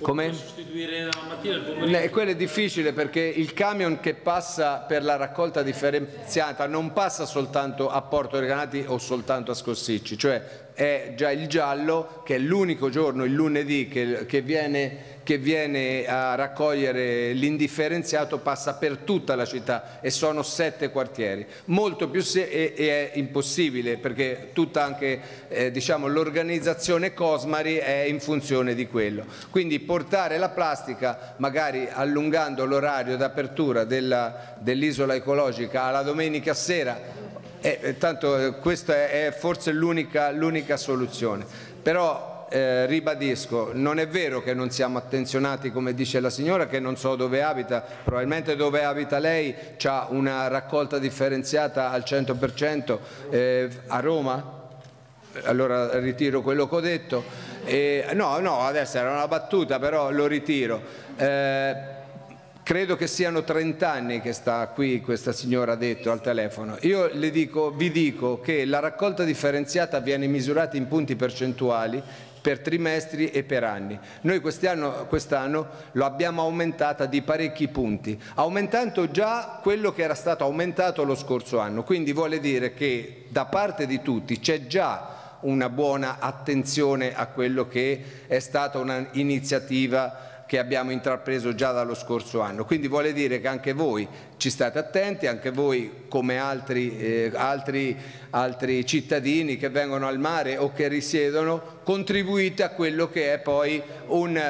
come? sostituire la mattina il pomeriggio? quello è difficile perché il camion che passa per la raccolta differenziata non passa soltanto a Porto Recanati o soltanto a Scossicci, cioè è già il giallo che è l'unico giorno, il lunedì, che, che, viene, che viene a raccogliere l'indifferenziato, passa per tutta la città e sono sette quartieri. Molto più se e, e è impossibile perché tutta anche eh, diciamo, l'organizzazione Cosmari è in funzione di quello. Quindi portare la plastica, magari allungando l'orario d'apertura dell'isola ecologica alla domenica sera eh, eh, tanto eh, questa è, forse l'unica, soluzione. Però eh, ribadisco, non è vero che non siamo attenzionati come dice la signora che non so dove abita, probabilmente dove abita lei c'ha una raccolta differenziata al 100% eh, a Roma? Allora ritiro quello che ho detto. Eh, no, no, adesso era una battuta, però lo ritiro. Credo che siano 30 anni che sta qui questa signora ha detto al telefono. Io dico, vi dico che la raccolta differenziata viene misurata in punti percentuali per trimestri e per anni. Noi quest'anno, quest'anno lo abbiamo aumentata di parecchi punti, aumentando già quello che era stato aumentato lo scorso anno. Quindi vuole dire che da parte di tutti c'è già una buona attenzione a quello che è stata un'iniziativa che abbiamo intrapreso già dallo scorso anno. Quindi vuole dire che anche voi ci state attenti, anche voi come altri, eh, altri, altri cittadini che vengono al mare o che risiedono, contribuite a quello che è poi un,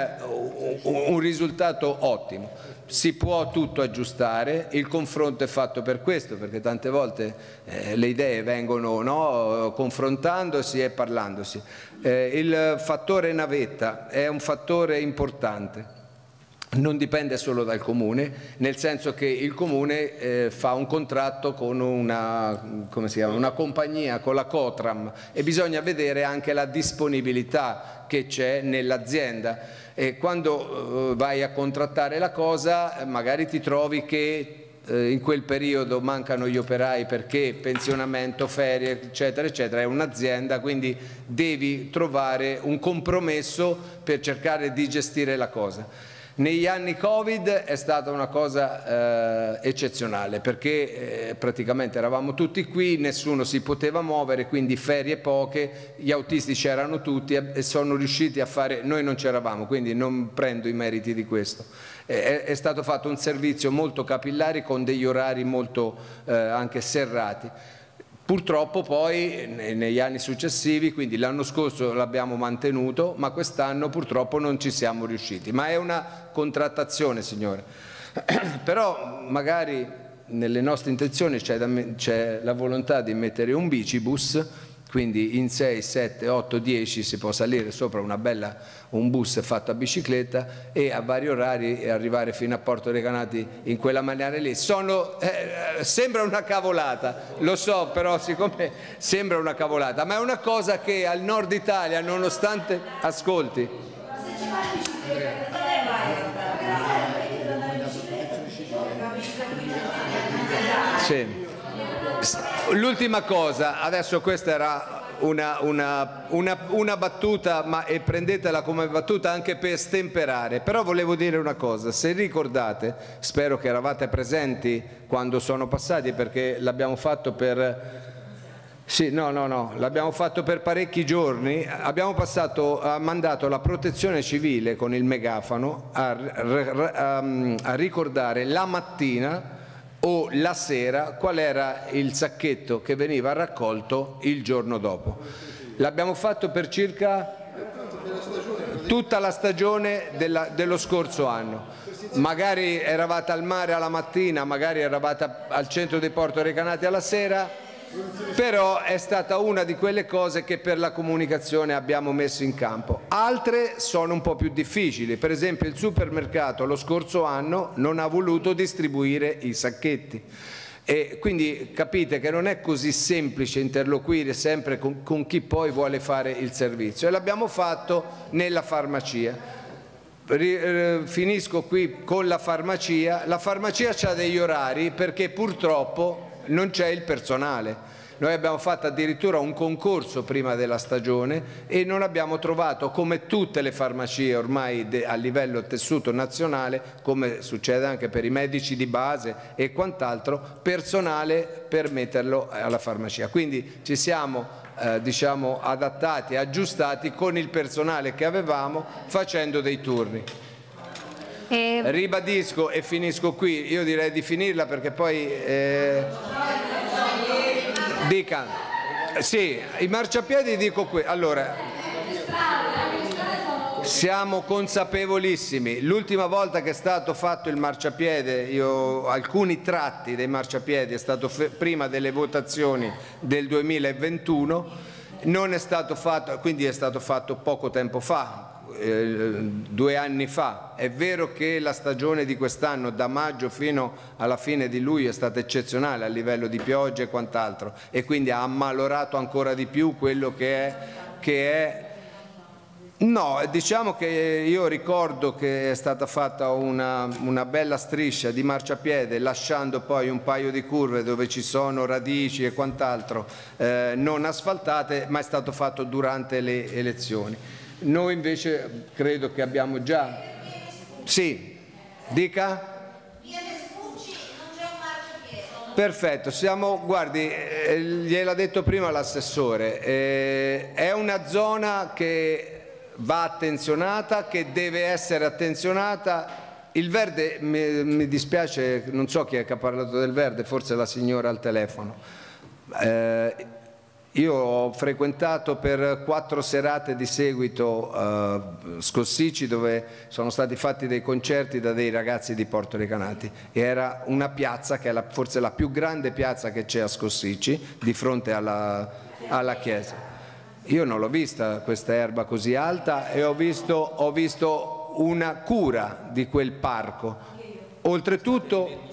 un risultato ottimo. Si può tutto aggiustare, il confronto è fatto per questo, perché tante volte eh, le idee vengono no, confrontandosi e parlandosi. Eh, il fattore navetta è un fattore importante. Non dipende solo dal comune, nel senso che il comune eh, fa un contratto con una, chiama, una, compagnia, con la Cotram e bisogna vedere anche la disponibilità che c'è nell'azienda e quando eh, vai a contrattare la cosa magari ti trovi che eh, in quel periodo mancano gli operai perché pensionamento, ferie, eccetera, eccetera, è un'azienda, quindi devi trovare un compromesso per cercare di gestire la cosa. Negli anni Covid è stata una cosa eh, eccezionale perché eh, praticamente eravamo tutti qui, nessuno si poteva muovere, quindi ferie poche, gli autisti c'erano tutti e sono riusciti a fare, noi non c'eravamo, quindi non prendo i meriti di questo. È, è stato fatto un servizio molto capillare con degli orari molto eh, anche serrati. Purtroppo poi negli anni successivi, quindi l'anno scorso l'abbiamo mantenuto, ma quest'anno purtroppo non ci siamo riusciti. Ma è una contrattazione, signore. Però magari nelle nostre intenzioni c'è la volontà di mettere un bicibus quindi in 6, 7, 8, 10 si può salire sopra bella, un bus fatto a bicicletta e a vari orari arrivare fino a Porto Recanati in quella maniera lì. Sono, eh, sembra una cavolata, lo so, però siccome sembra una cavolata, ma è una cosa che al nord Italia, nonostante... Ascolti. Sì. L'ultima cosa, adesso questa era una, una, una, una battuta, ma e prendetela come battuta anche per stemperare, però volevo dire una cosa, se ricordate, spero che eravate presenti quando sono passati perché l'abbiamo fatto per... Sì, no, no, no, l'abbiamo fatto per parecchi giorni, abbiamo passato, ha mandato la protezione civile con il megafono a, a, a ricordare la mattina o la sera qual era il sacchetto che veniva raccolto il giorno dopo. L'abbiamo fatto per circa tutta la stagione della, dello scorso anno. Magari eravate al mare alla mattina, magari eravate al centro di Porto Recanati alla sera, però è stata una di quelle cose che per la comunicazione abbiamo messo in campo. Altre sono un po' più difficili, per esempio il supermercato lo scorso anno non ha voluto distribuire i sacchetti. E quindi capite che non è così semplice interloquire sempre con, con chi poi vuole fare il servizio e l'abbiamo fatto nella farmacia. Eh, finisco qui con la farmacia, la farmacia ha degli orari perché purtroppo non c'è il personale. Noi abbiamo fatto addirittura un concorso prima della stagione e non abbiamo trovato, come tutte le farmacie ormai a livello tessuto nazionale, come succede anche per i medici di base e quant'altro, personale per metterlo alla farmacia. Quindi ci siamo eh, diciamo, adattati, aggiustati con il personale che avevamo facendo dei turni. E... Ribadisco e finisco qui, io direi di finirla perché poi... Eh... Dica, sì, i marciapiedi dico qui, allora, siamo consapevolissimi, l'ultima volta che è stato fatto il marciapiede, io, alcuni tratti dei marciapiedi è stato prima delle votazioni del 2021, non è stato fatto, quindi è stato fatto poco tempo fa, eh, due anni fa. È vero che la stagione di quest'anno da maggio fino alla fine di luglio è stata eccezionale a livello di piogge e quant'altro e quindi ha ammalorato ancora di più quello che è, che è No, diciamo che io ricordo che è stata fatta una, una, bella striscia di marciapiede lasciando poi un paio di curve dove ci sono radici e quant'altro eh, non asfaltate, ma è stato fatto durante le elezioni. Noi invece credo che abbiamo già... Sì, dica? Perfetto, siamo, guardi, eh, gliel'ha detto prima l'assessore, eh, è una zona che va attenzionata, che deve essere attenzionata. Il verde, mi, mi dispiace, non so chi è che ha parlato del verde, forse la signora al telefono. Eh, io ho frequentato per quattro serate di seguito uh, Scossicci dove sono stati fatti dei concerti da dei ragazzi di Porto Recanati e era una piazza che è la, forse la più grande piazza che c'è a Scossicci di fronte alla, alla chiesa. Io non l'ho vista questa erba così alta e ho visto, ho visto una cura di quel parco. Oltretutto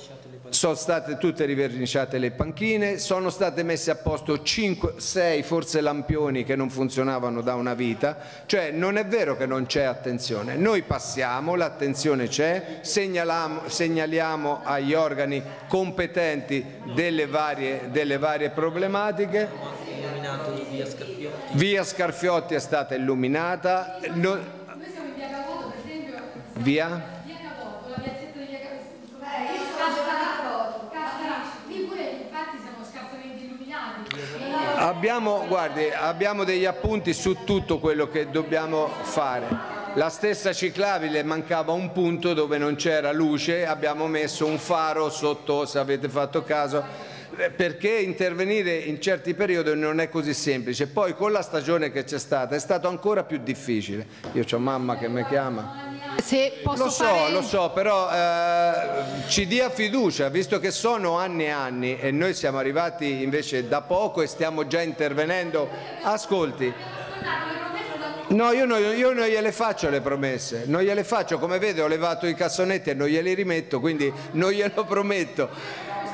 sono state tutte riverniciate le panchine, sono state messe a posto 5, 6 forse lampioni che non funzionavano da una vita, cioè non è vero che non c'è attenzione, noi passiamo, l'attenzione c'è, segnaliamo agli organi competenti delle varie, delle varie problematiche. Via Scarfiotti è stata illuminata. Via? Abbiamo, guardi, abbiamo degli appunti su tutto quello che dobbiamo fare. La stessa ciclabile mancava un punto dove non c'era luce, abbiamo messo un faro sotto, se avete fatto caso, eh, perché intervenire in certi periodi non è così semplice. Poi con la stagione che c'è stata è stato ancora più difficile. Io ho mamma che mi chiama. Se posso lo so, fare... lo so, però eh, ci dia fiducia, visto che sono anni e anni e noi siamo arrivati invece da poco e stiamo già intervenendo. Ascolti. No, io, no, io non gliele faccio le promesse, non gliele faccio, come vede ho levato i cassonetti e non glieli rimetto, quindi non glielo prometto.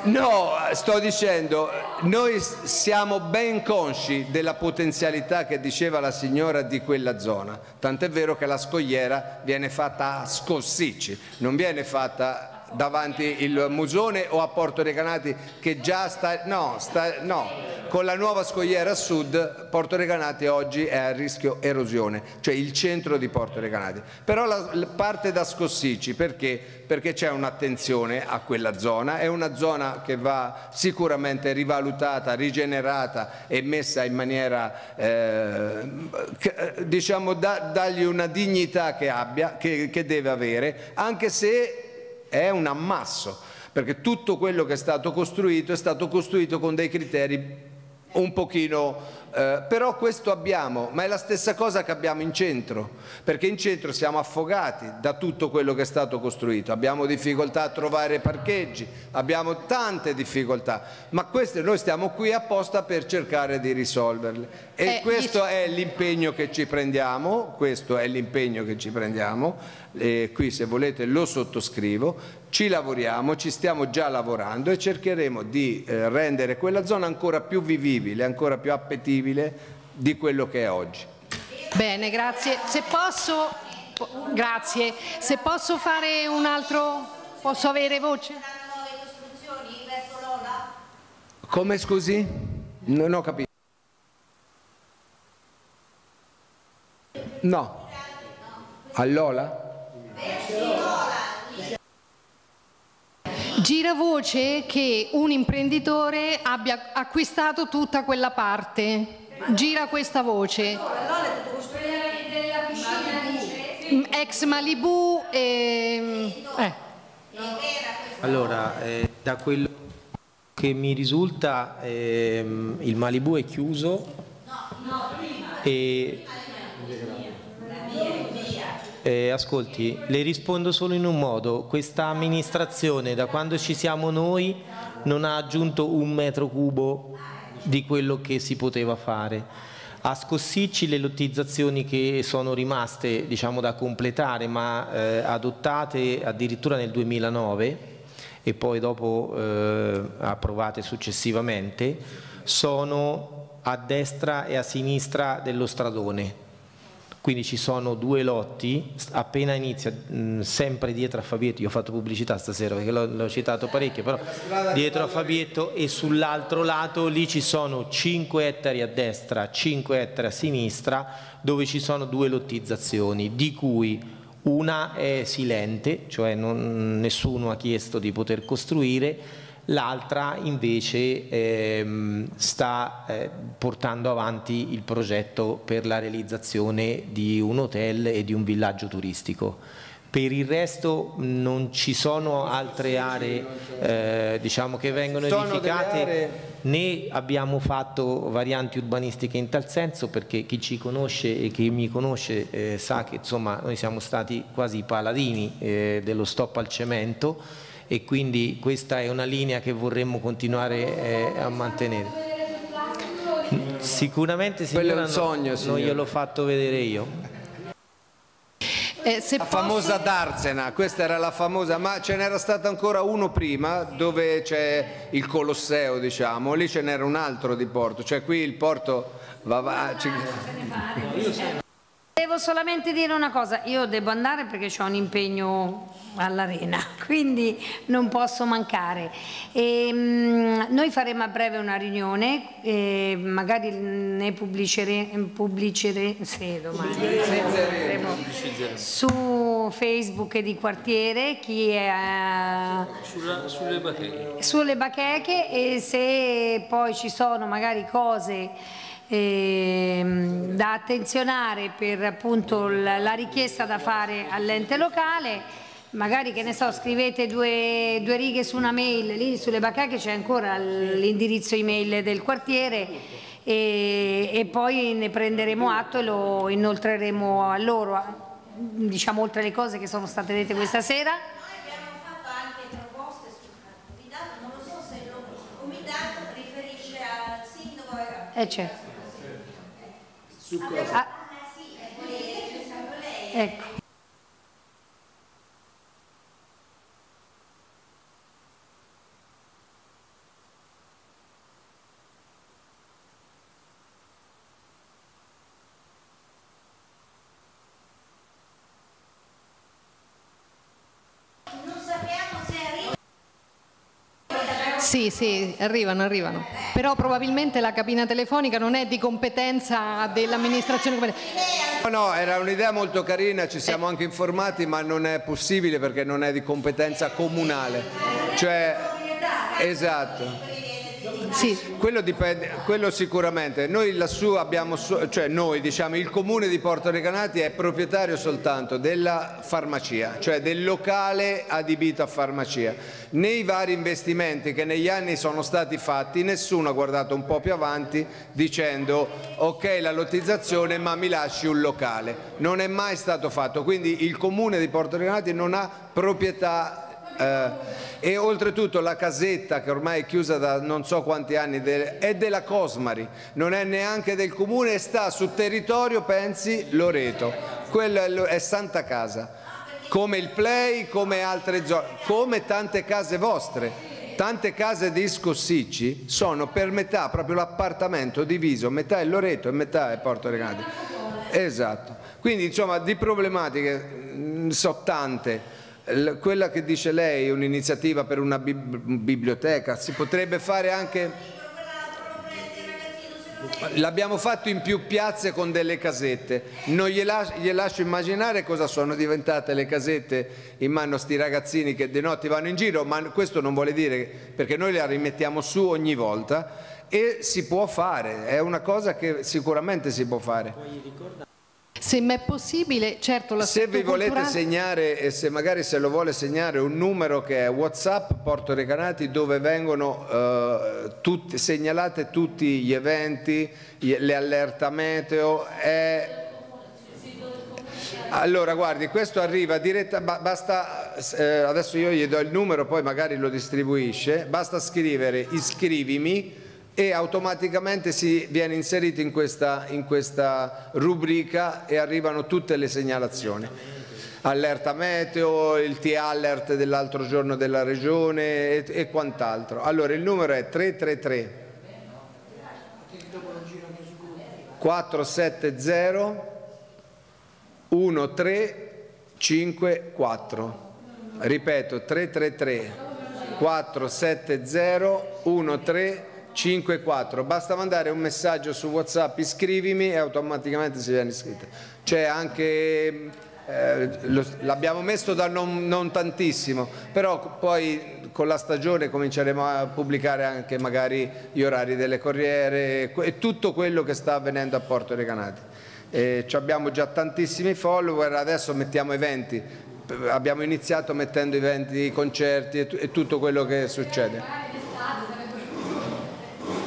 No, sto dicendo, noi siamo ben consci della potenzialità che diceva la signora di quella zona, tant'è vero che la scogliera viene fatta a Scossicci, non viene fatta davanti il Musone o a Porto Recanati che già sta, no, sta, no, con la nuova scogliera a sud Porto Recanati oggi è a rischio erosione, cioè il centro di Porto Recanati, però la, parte da Scossicci perché? Perché c'è un'attenzione a quella zona, è una zona che va sicuramente rivalutata, rigenerata e messa in maniera, eh, diciamo, da, dargli una dignità che abbia, che, che deve avere, anche se è un ammasso, perché tutto quello che è stato costruito è stato costruito con dei criteri un pochino eh, però questo abbiamo, ma è la stessa cosa che abbiamo in centro, perché in centro siamo affogati da tutto quello che è stato costruito, abbiamo difficoltà a trovare parcheggi, abbiamo tante difficoltà, ma queste noi stiamo qui apposta per cercare di risolverle e eh, questo è l'impegno che ci prendiamo, questo è l'impegno che ci prendiamo, e qui se volete lo sottoscrivo, ci lavoriamo, ci stiamo già lavorando e cercheremo di eh, rendere quella zona ancora più vivibile, ancora più appetibile di quello che è oggi. Bene, grazie. Se posso, grazie. Se posso fare un altro, posso avere voce? Come scusi? Non ho capito. No. All'Ola? Gira voce che un imprenditore abbia acquistato tutta quella parte. Gira questa voce. Ex Malibu e... Eh. Allora, eh, da quello che mi risulta eh, il Malibu è chiuso e eh, ascolti, le rispondo solo in un modo. Questa amministrazione, da quando ci siamo noi, non ha aggiunto un metro cubo di quello che si poteva fare. A Scossicci le lottizzazioni che sono rimaste diciamo, da completare ma eh, adottate addirittura nel 2009 e poi dopo eh, approvate successivamente sono a destra e a sinistra dello stradone quindi ci sono due lotti, appena inizia, mh, sempre dietro a Fabietto, io ho fatto pubblicità stasera perché l'ho citato parecchio, però dietro a Fabietto e sull'altro lato lì ci sono 5 ettari a destra, 5 ettari a sinistra, dove ci sono due lottizzazioni, di cui una è silente, cioè non, nessuno ha chiesto di poter costruire, l'altra invece ehm, sta eh, portando avanti il progetto per la realizzazione di un hotel e di un villaggio turistico. Per il resto non ci sono altre aree eh, diciamo che vengono edificate né abbiamo fatto varianti urbanistiche in tal senso perché chi ci conosce e chi mi conosce eh, sa che insomma noi siamo stati quasi i paladini eh, dello stop al cemento e quindi questa è una linea che vorremmo continuare eh, a mantenere. Sicuramente Quello è signora, un sogno, non signora. gliel'ho fatto vedere io. Eh, se La famosa Darsena, questa era la famosa, ma ce n'era stato ancora uno prima dove c'è il Colosseo, diciamo, lì ce n'era un altro di porto, cioè qui il porto va avanti. Devo solamente dire una cosa, io devo andare perché ho un impegno all'arena, quindi non posso mancare. E, mm, noi faremo a breve una riunione, e magari ne pubbliceremo pubblicere, sì, domani, faremo su Facebook di quartiere, chi è... Sulla- sulle bacheche. sulle bacheche e se poi ci sono magari cose ehm, da attenzionare per appunto la, richiesta da fare all'ente locale, magari che ne so, scrivete due, due righe su una mail, lì sulle bacheche c'è ancora l'indirizzo email del quartiere e, e poi ne prenderemo atto e lo inoltreremo a loro, diciamo oltre le cose che sono state dette questa sera. Eh certo. Ah. Ecco. Sì, sì, arrivano, arrivano. Però probabilmente la cabina telefonica non è di competenza dell'amministrazione. No, no, era un'idea molto carina, ci siamo anche informati, ma non è possibile perché non è di competenza comunale. Cioè, esatto. Quello, dipende, quello sicuramente. Noi lassù abbiamo, cioè noi diciamo il comune di Porto Recanati è proprietario soltanto della farmacia, cioè del locale adibito a farmacia. Nei vari investimenti che negli anni sono stati fatti, nessuno ha guardato un po' più avanti dicendo ok la lottizzazione ma mi lasci un locale. Non è mai stato fatto, quindi il comune di Porto Recanati non ha proprietà e oltretutto la casetta che ormai è chiusa da non so quanti anni è della Cosmari, non è neanche del comune e sta sul territorio, pensi, Loreto. Quello è, Santa Casa, come il Play, come altre zone, come tante case vostre. Tante case di Scossicci sono per metà proprio l'appartamento diviso, metà è Loreto e metà è Porto Recanati. Esatto. Quindi insomma di problematiche mh, so tante. Quella che dice lei è un'iniziativa per una bib- biblioteca, si potrebbe fare anche... L'abbiamo fatto in più piazze con delle casette, non gli, las- gli lascio immaginare cosa sono diventate le casette in mano a sti ragazzini che di notte vanno in giro, ma questo non vuole dire perché noi le rimettiamo su ogni volta e si può fare, è una cosa che sicuramente si può fare. Se mi è possibile, certo la Se vi volete segnare e se magari se lo vuole segnare un numero che è Whatsapp Porto Recanati dove vengono eh, tutti- segnalate tutti gli eventi, le allerta meteo, è allora, guardi, questo arriva diretta, ba- basta, eh, adesso io gli do il numero, poi magari lo distribuisce, basta scrivere iscrivimi e automaticamente si viene inserito in questa, in questa rubrica e arrivano tutte le segnalazioni. Allerta meteo, il T-Alert dell'altro giorno della regione e, e quant'altro. Allora, il numero è 333 470 1354. Ripeto 333 470 1354. Basta mandare un messaggio su WhatsApp, iscrivimi e automaticamente si viene iscritta. C'è anche eh, l'abbiamo messo da non, non, tantissimo, però poi con la stagione cominceremo a pubblicare anche magari gli orari delle corriere e tutto quello che sta avvenendo a Porto Recanati. Eh, abbiamo già tantissimi follower, adesso mettiamo eventi, abbiamo iniziato mettendo eventi, concerti e, e tutto quello che succede.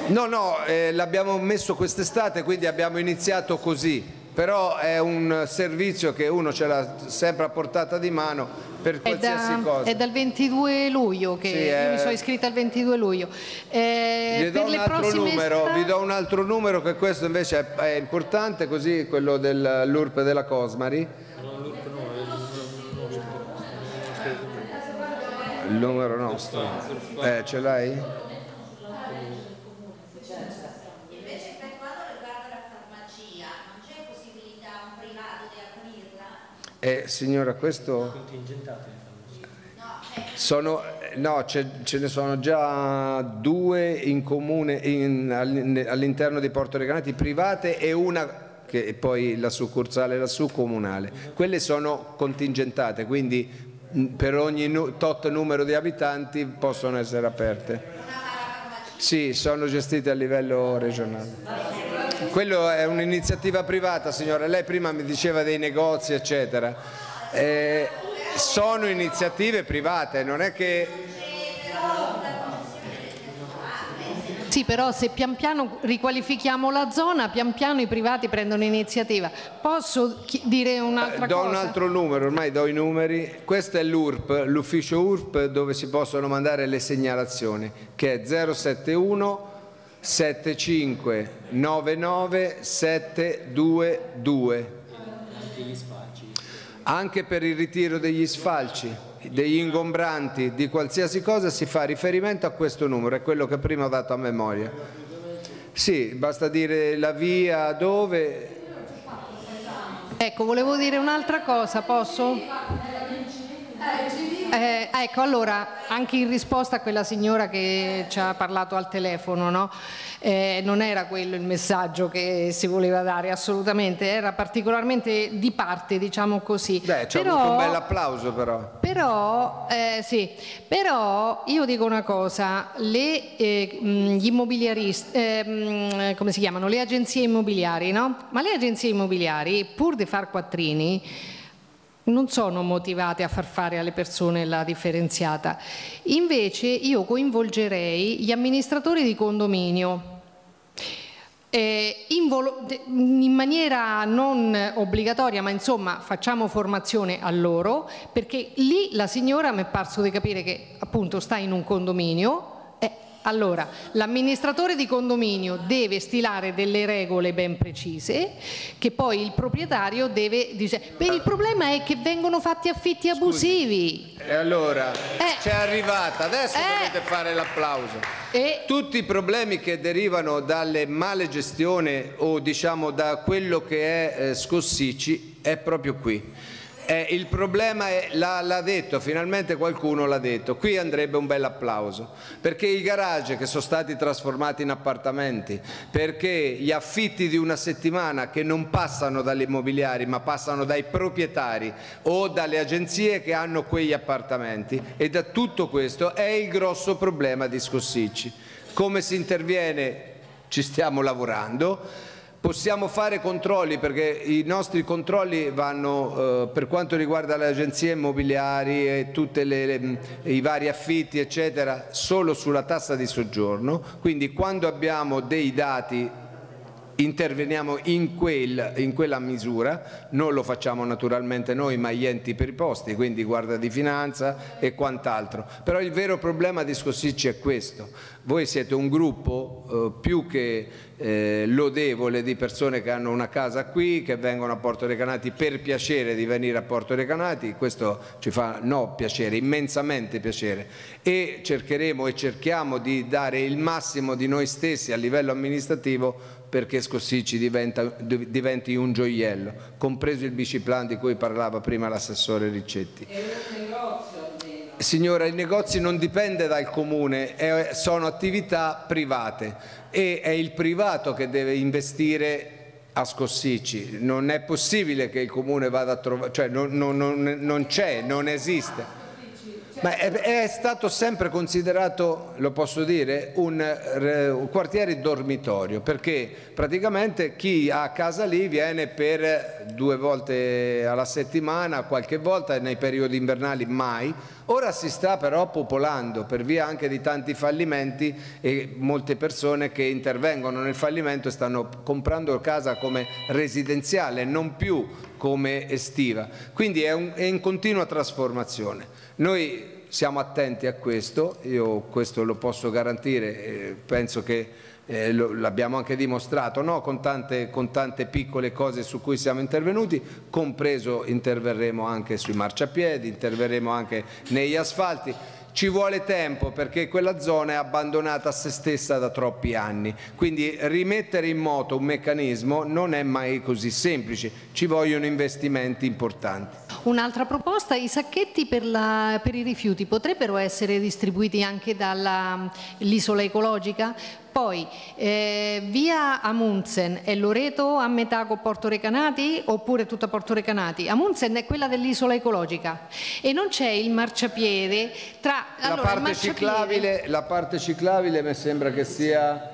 No, no, eh, l'abbiamo messo quest'estate, quindi abbiamo iniziato così, però è un servizio che uno ce l'ha sempre a portata di mano per qualsiasi è da, cosa. È dal 22 luglio che Sì, io è- mi sono iscritta il 22 luglio. Eh, Vi do, un altro numero, estate- vi do un altro numero che questo invece è, è importante, così quello dell'URP della Cosmari. Il numero nostro. Eh, ce l'hai? Invece per quanto riguarda la farmacia, non c'è possibilità a un privato di aprirla? Eh, signora, questo... Sono, no, ce, ce ne sono già due in comune in- all- all'interno di Porto Recanati, private e una che è poi la succursale lassù comunale. Quelle sono contingentate, quindi mh, per ogni tot numero di abitanti possono essere aperte. Sì, sono gestite a livello regionale. Quello è un'iniziativa privata, signora. Lei prima mi diceva dei negozi, eccetera. Eh, sono iniziative private, non è che Sì, però se pian piano riqualifichiamo la zona, pian piano i privati prendono iniziativa. Posso dire un'altra do cosa? un altro numero, ormai do i numeri. Questo è l'URP, l'ufficio URP dove si possono mandare le segnalazioni, che è 071 7599 722. Anche per il ritiro degli sfalci, degli ingombranti, di qualsiasi cosa si fa riferimento a questo numero, è quello che prima ho dato a memoria. Sì, basta dire la via dove Ecco, volevo dire un'altra cosa, posso? Eh, ecco, allora, anche in risposta a quella signora che ci ha parlato al telefono, no? Eh, non era quello il messaggio che si voleva dare assolutamente, era particolarmente di parte, diciamo così. Beh, Però- avuto un bel applauso però. però, eh, sì, però io dico una cosa, le, eh, gli immobiliaristi, eh, come si chiamano? Le agenzie immobiliari, no? Ma le agenzie immobiliari, pur di far quattrini, non sono motivate a far fare alle persone la differenziata. Invece io coinvolgerei gli amministratori di condominio eh, in, in maniera non obbligatoria, ma insomma facciamo formazione a loro, perché lì la signora mi è parso di capire che appunto sta in un condominio. Eh, allora, l'amministratore di condominio deve stilare delle regole ben precise che poi il proprietario deve dire. Beh, il problema è che vengono fatti affitti abusivi. E allora c'è arrivata, adesso dovete fare l'applauso. Tutti i problemi che derivano dalle male gestioni o diciamo da quello che è eh, Scossicci è proprio qui. Eh, il problema è, l'ha, detto, finalmente qualcuno l'ha detto, qui andrebbe un bel applauso, perché i garage che sono stati trasformati in appartamenti, perché gli affitti di una settimana che non passano dalle immobiliari ma passano dai proprietari o dalle agenzie che hanno quegli appartamenti e da tutto questo è il grosso problema di Scossicci. Come si interviene? Ci stiamo lavorando. Possiamo fare controlli perché i nostri controlli vanno eh, per quanto riguarda le agenzie immobiliari e tutti i vari affitti eccetera solo sulla tassa di soggiorno, quindi quando abbiamo dei dati interveniamo in, quel- in quella misura, non lo facciamo naturalmente noi ma gli enti per i posti, quindi Guardia di Finanza e quant'altro. Però il vero problema di Scossicci è questo, voi siete un gruppo eh, più che eh, lodevole di persone che hanno una casa qui, che vengono a Porto Recanati per piacere di venire a Porto Recanati, questo ci fa no piacere, immensamente piacere. E cercheremo e cerchiamo di dare il massimo di noi stessi a livello amministrativo perché Scossicci diventa, diventi un gioiello, compreso il biciplan di cui parlava prima l'assessore Riccetti. Signora, i negozi non dipende dal comune, sono attività private e è il privato che deve investire a Scossicci. Non è possibile che il comune vada a trovare, cioè non, non, non, non c'è, non esiste. Ma è, è, stato sempre considerato, lo posso dire, un, un, quartiere dormitorio perché praticamente chi ha casa lì viene per due volte alla settimana, qualche volta nei periodi invernali mai. Ora si sta però popolando per via anche di tanti fallimenti e molte persone che intervengono nel fallimento stanno comprando casa come residenziale, non più come estiva. Quindi è, un, è in continua trasformazione. Noi siamo attenti a questo, io questo lo posso garantire, eh, penso che eh, l'abbiamo anche dimostrato, no? con, tante, con, tante, piccole cose su cui siamo intervenuti, compreso interverremo anche sui marciapiedi, interverremo anche negli asfalti, ci vuole tempo perché quella zona è abbandonata a se stessa da troppi anni, quindi rimettere in moto un meccanismo non è mai così semplice, ci vogliono investimenti importanti. Un'altra proposta, i sacchetti per, la, per, i rifiuti potrebbero essere distribuiti anche dall'isola ecologica? Poi, eh, via Amundsen è Loreto a metà con Porto Recanati oppure tutta Porto Recanati? Amundsen è quella dell'isola ecologica e non c'è il marciapiede tra... La, allora, parte marciapiede... ciclabile, la parte ciclabile mi sembra che sia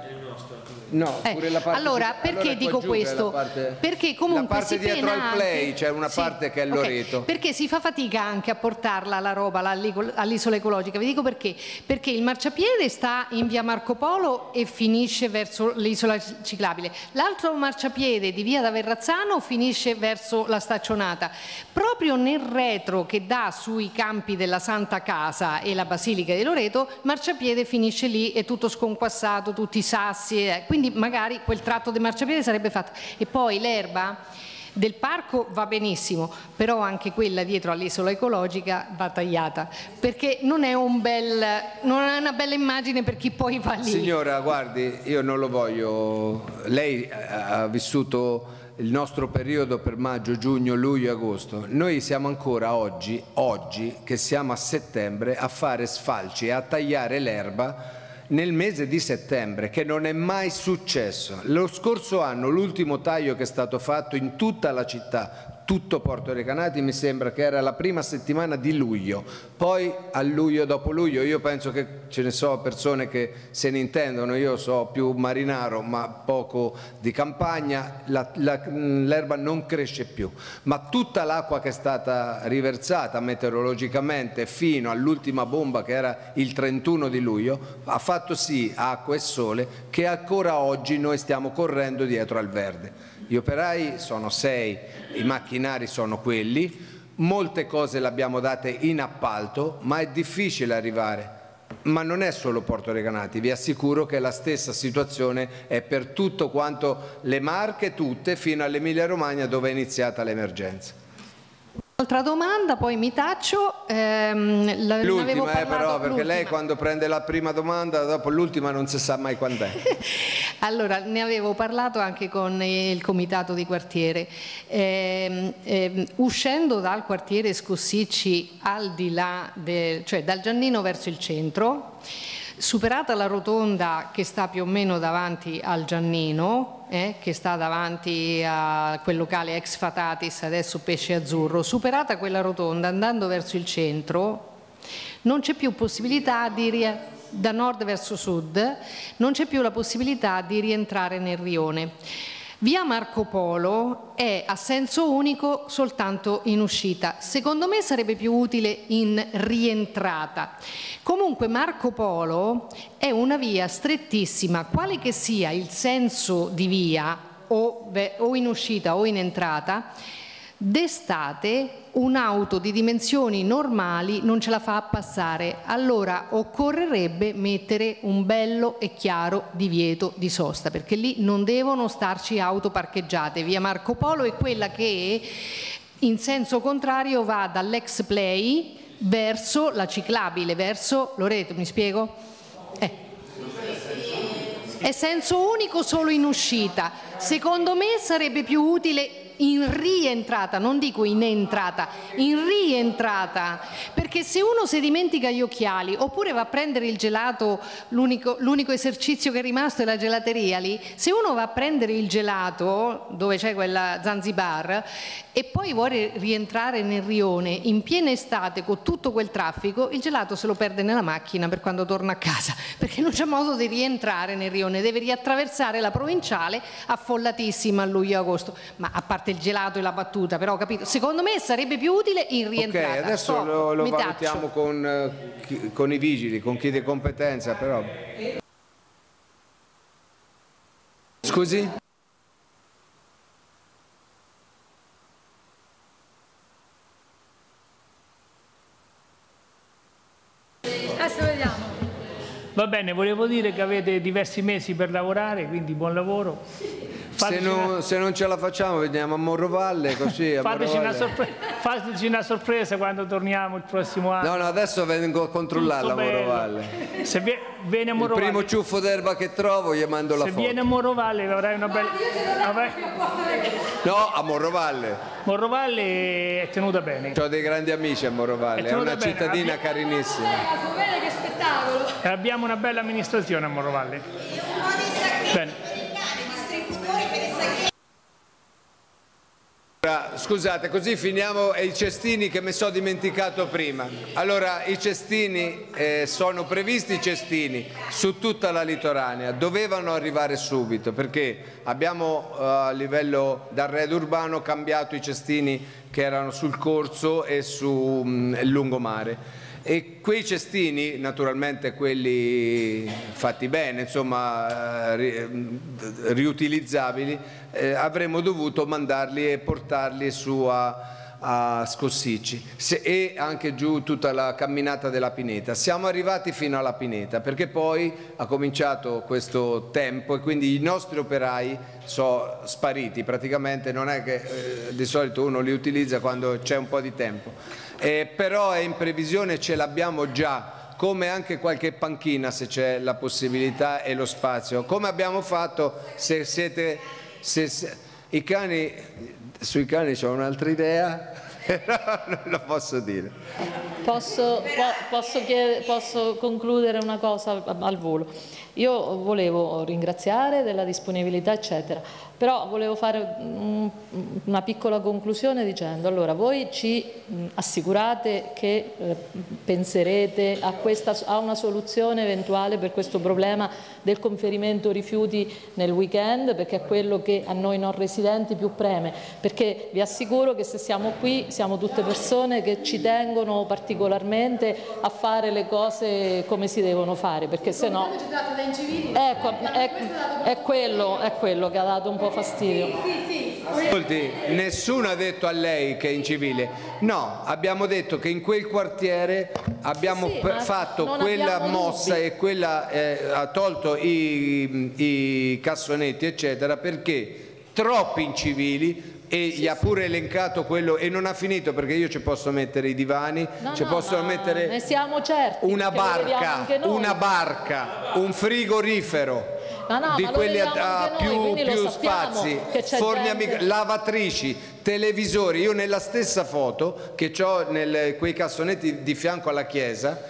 No, eh, pure la parte allora, perché allora dico questo? Parte, perché comunque si dietro al play c'è una sì, parte che è Loreto. Okay, perché si fa fatica anche a portarla la roba all'isola ecologica. Vi dico perché. Perché il marciapiede sta in via Marco Polo e finisce verso l'isola ciclabile. L'altro marciapiede di via da Verrazzano finisce verso la staccionata. Proprio nel retro che dà sui campi della Santa Casa e la Basilica di Loreto, marciapiede finisce lì, è tutto sconquassato, tutti i sassi. Eh, quindi magari quel tratto di marciapiede sarebbe fatto. E poi l'erba del parco va benissimo, però anche quella dietro all'isola ecologica va tagliata, perché non è, un bel, non è una bella immagine per chi poi va lì. Signora, guardi, io non lo voglio, lei ha vissuto il nostro periodo per maggio, giugno, luglio, agosto. Noi siamo ancora oggi, oggi che siamo a settembre, a fare sfalci e a tagliare l'erba nel mese di settembre, che non è mai successo. Lo scorso anno, l'ultimo taglio che è stato fatto in tutta la città, tutto Porto Recanati mi sembra che era la prima settimana di luglio, poi a luglio dopo luglio, io penso che ce ne so persone che se ne intendono, io so più marinaro ma poco di campagna, l'erba non cresce più, ma tutta l'acqua che è stata riversata meteorologicamente fino all'ultima bomba che era il 31 di luglio ha fatto sì, acqua e sole, che ancora oggi noi stiamo correndo dietro al verde. Gli operai sono sei, i macchinari sono quelli, molte cose le abbiamo date in appalto, ma è difficile arrivare. Ma non è solo Porto Recanati, vi assicuro che la stessa situazione è per tutto quanto le Marche, tutte, fino all'Emilia Romagna dove è iniziata l'emergenza. Altra domanda, poi mi taccio. Ehm, l'ultima eh, però, perché lei quando prende la prima domanda, dopo l'ultima non si sa mai quando è. allora, ne avevo parlato anche con il comitato di quartiere. Ehm, ehm, uscendo dal quartiere Scossicci al di là, de, cioè dal Giannino verso il centro, Superata la rotonda che sta più o meno davanti al Giannino, eh, che sta davanti a quel locale ex Fatatis, adesso Pesce Azzurro, superata quella rotonda andando verso il centro, non c'è più possibilità di da nord verso sud, non c'è più la possibilità di rientrare nel rione. Via Marco Polo è a senso unico soltanto in uscita. Secondo me sarebbe più utile in rientrata. Comunque Marco Polo è una via strettissima, quale che sia il senso di via o, in uscita o in entrata, D'estate un'auto di dimensioni normali non ce la fa passare, allora occorrerebbe mettere un bello e chiaro divieto di sosta, perché lì non devono starci auto parcheggiate. Via Marco Polo è quella che in senso contrario va dall'ex play verso la ciclabile, verso Loreto, mi spiego? Eh. È senso unico solo in uscita. Secondo me sarebbe più utile in rientrata, non dico in entrata, in rientrata, perché se uno si dimentica gli occhiali oppure va a prendere il gelato, l'unico esercizio che è rimasto è la gelateria lì, se uno va a prendere il gelato dove c'è quella Zanzibar e poi vuole rientrare nel rione in piena estate con tutto quel traffico, il gelato se lo perde nella macchina per quando torna a casa, perché non c'è modo di rientrare nel rione, deve riattraversare la provinciale affollatissima a luglio-agosto, ma a parte il gelato e la battuta, però capito, secondo me sarebbe più utile in rientrata. Ok, adesso Stop, lo, lo valutiamo con, eh, con i vigili, con chi di competenza, però... Scusi? Adesso vediamo. Va bene, volevo dire che avete diversi mesi per lavorare, quindi buon lavoro. Se non, se non ce la facciamo veniamo a Morrovalle, così a Fateci una, Morrovalle- sorpre- fateci una sorpresa quando torniamo il prossimo anno. No, no, adesso vengo a controllarla a. Morrovalle. Se vie- viene a Il Morrovalle, primo ciuffo d'erba che trovo gli mando la se foto. viene a Morrovalle avrai una bella... avrai- No, a Morrovalle. Morrovalle è tenuta bene. Ho dei grandi amici a Morrovalle, È è una bene, cittadina abbia- carinissima. Che spettacolo. E abbiamo una bella amministrazione a Morrovalle. Bene. Scusate, così finiamo i cestini che mi sono dimenticato prima. Allora, i cestini eh, sono previsti i cestini su tutta la litoranea, dovevano arrivare subito perché abbiamo eh, a livello d'arredo urbano cambiato i cestini che erano sul corso e sul lungomare. E quei cestini, naturalmente quelli fatti bene, insomma, eh, ri- riutilizzabili, eh, avremmo dovuto mandarli e portarli su a, a Scossicci Se- e anche giù tutta la camminata della Pineta. Siamo arrivati fino alla Pineta perché poi ha cominciato questo tempo e quindi i nostri operai sono spariti praticamente, non è che eh, di solito uno li utilizza quando c'è un po' di tempo. Eh, però è in previsione, ce l'abbiamo già, come anche qualche panchina se c'è la possibilità e lo spazio. Come abbiamo fatto se siete... se- se- I cani, sui cani c'ho un'altra idea, però non lo posso dire. Posso, po- posso chied- posso concludere una cosa al volo? Io volevo ringraziare della disponibilità, eccetera, però volevo fare una piccola conclusione dicendo, allora voi ci assicurate che eh, penserete a, questa, a una soluzione eventuale per questo problema del conferimento rifiuti nel weekend, perché è quello che a noi non residenti più preme, perché vi assicuro che se siamo qui siamo tutte persone che ci tengono particolarmente a fare le cose come si devono fare, perché se no... Ecco, è, è quello, è quello che ha dato un po' fastidio. Ascolti, nessuno ha detto a lei che è incivile. No, abbiamo detto che in quel quartiere abbiamo Sì, fatto quella abbiamo mossa dubbi. e quella eh, ha tolto i, i cassonetti, eccetera, perché troppi incivili e gli ha pure elencato quello e non ha finito perché io ci posso mettere i divani, No, ci no, posso mettere Ne siamo certi. una barca, una barca, un frigorifero. No, di quelli a, noi, più, più spazi, forni gente- amic- lavatrici, televisori. Io nella stessa foto che ho nel, quei cassonetti di fianco alla chiesa,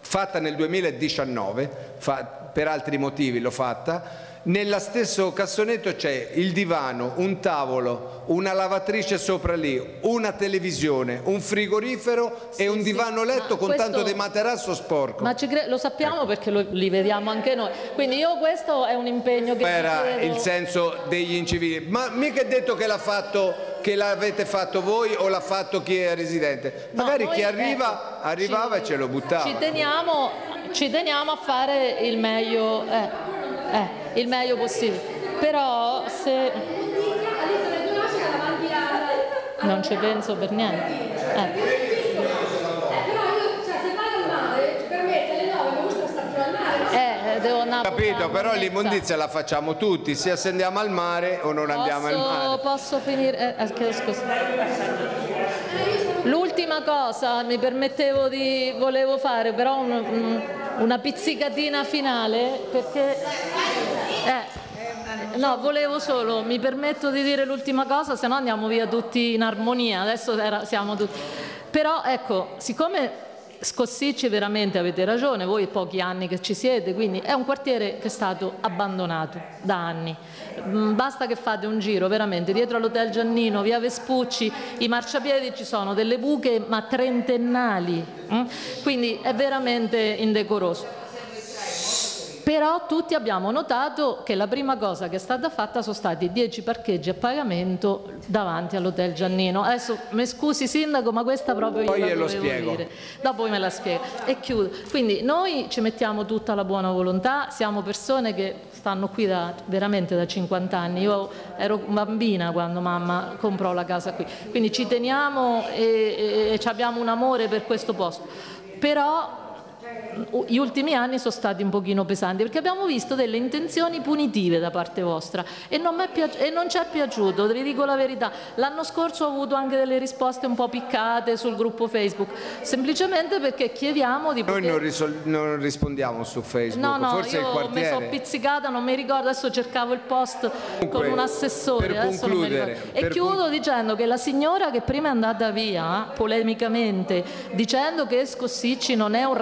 fatta nel 2019, fa- per altri motivi l'ho fatta, nella stesso cassonetto c'è il divano, un tavolo, una lavatrice sopra lì, una televisione, un frigorifero e un divano letto con questo- tanto di materasso sporco. Ma lo sappiamo perché lo- li vediamo anche noi. Quindi io questo è un impegno che era il senso degli incivili. Ma mica è detto che l'ha fatto che l'avete fatto voi o l'ha fatto chi è residente. Magari noi, chi arriva ecco, arrivava ci- e ce lo buttava. Ci teniamo, ci teniamo a fare il meglio, eh, eh, il meglio possibile. Però se non ci penso per niente. eh. Devo Capito, però l'immondizia la facciamo tutti, sia se andiamo al mare o non andiamo al Posso, mare. posso finire? eh, chiedo scusa. L'ultima cosa, mi permettevo di, volevo fare però un- un- una pizzicatina finale perché Eh, no, volevo solo, mi permetto di dire l'ultima cosa, se no andiamo via tutti in armonia, adesso siamo tutti... Però ecco, siccome Scossicci veramente avete ragione, voi pochi anni che ci siete, quindi è un quartiere che è stato abbandonato da anni. Mm, Basta che fate un giro veramente dietro all'Hotel Giannino, via Vespucci, i marciapiedi ci sono delle buche ma trentennali, mm? quindi è veramente indecoroso. Però tutti abbiamo notato che la prima cosa che è stata fatta sono stati 10 parcheggi a pagamento davanti all'Hotel Giannino. Adesso mi scusi Sindaco, ma questa proprio Poi io la glielo spiego. dire. Dopo me la spiego. E chiudo. Quindi noi ci mettiamo tutta la buona volontà, siamo persone che stanno qui da, veramente da 50 anni. Io ero bambina quando mamma comprò la casa qui. Quindi ci teniamo e, e- e abbiamo un amore per questo posto. Però gli ultimi anni sono stati un pochino pesanti perché abbiamo visto delle intenzioni punitive da parte vostra e non, e non ci è piaciuto, vi dico la verità. L'anno scorso ho avuto anche delle risposte un po' piccate sul gruppo Facebook, semplicemente perché chiediamo di Noi poter... non, risol- non rispondiamo su Facebook, No, no, forse io mi sono pizzicata, non mi ricordo, adesso cercavo il post con un assessore, adesso non mi ricordo. E chiudo dicendo che la signora che prima è andata via, polemicamente, dicendo che Scossicci non è un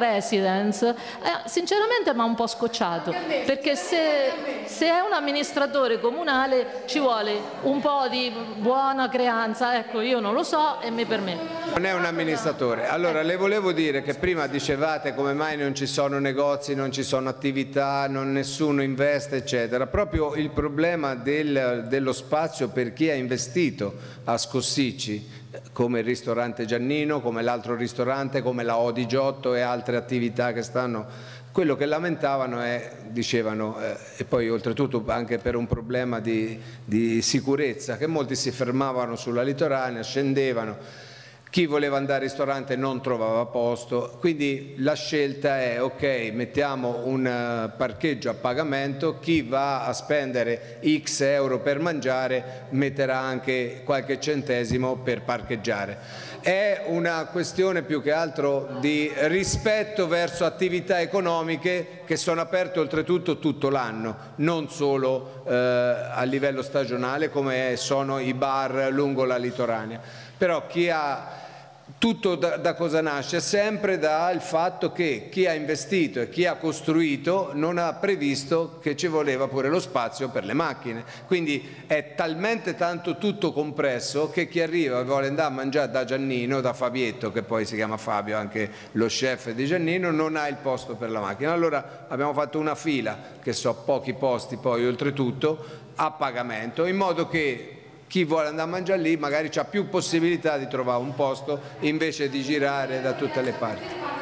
residence, eh, sinceramente mi ha un po' scocciato, perché se, se è un amministratore comunale ci vuole un po' di buona creanza, ecco io non lo so e mi permetto. Non è un amministratore. Allora, le volevo dire che prima dicevate come mai non ci sono negozi, non ci sono attività, non nessuno investe, eccetera. Proprio il problema del- dello spazio per chi ha investito a Scossicci, come il ristorante Giannino, come l'altro ristorante, come la Odi Giotto e altre attività che stanno... Quello che lamentavano è, dicevano, eh, e poi oltretutto anche per un problema di, di sicurezza, che molti si fermavano sulla litoranea, scendevano, chi voleva andare al ristorante non trovava posto, quindi la scelta è ok, mettiamo un eh, parcheggio a pagamento, chi va a spendere x euro per mangiare metterà anche qualche centesimo per parcheggiare. È una questione più che altro di rispetto verso attività economiche che sono aperte oltretutto tutto l'anno, non solo eh, a livello stagionale come sono i bar lungo la litoranea. Però chi ha tutto da, da cosa nasce? Sempre dal fatto che chi ha investito e chi ha costruito non ha previsto che ci voleva pure lo spazio per le macchine. Quindi è talmente tanto tutto compresso che chi arriva e vuole andare a mangiare da Giannino, da Fabietto, che poi si chiama Fabio, anche lo chef di Giannino, non ha il posto per la macchina. Allora abbiamo fatto una fila, che so pochi posti poi oltretutto, a pagamento, in modo che chi vuole andare a mangiare lì magari ha più possibilità di trovare un posto invece di girare da tutte le parti.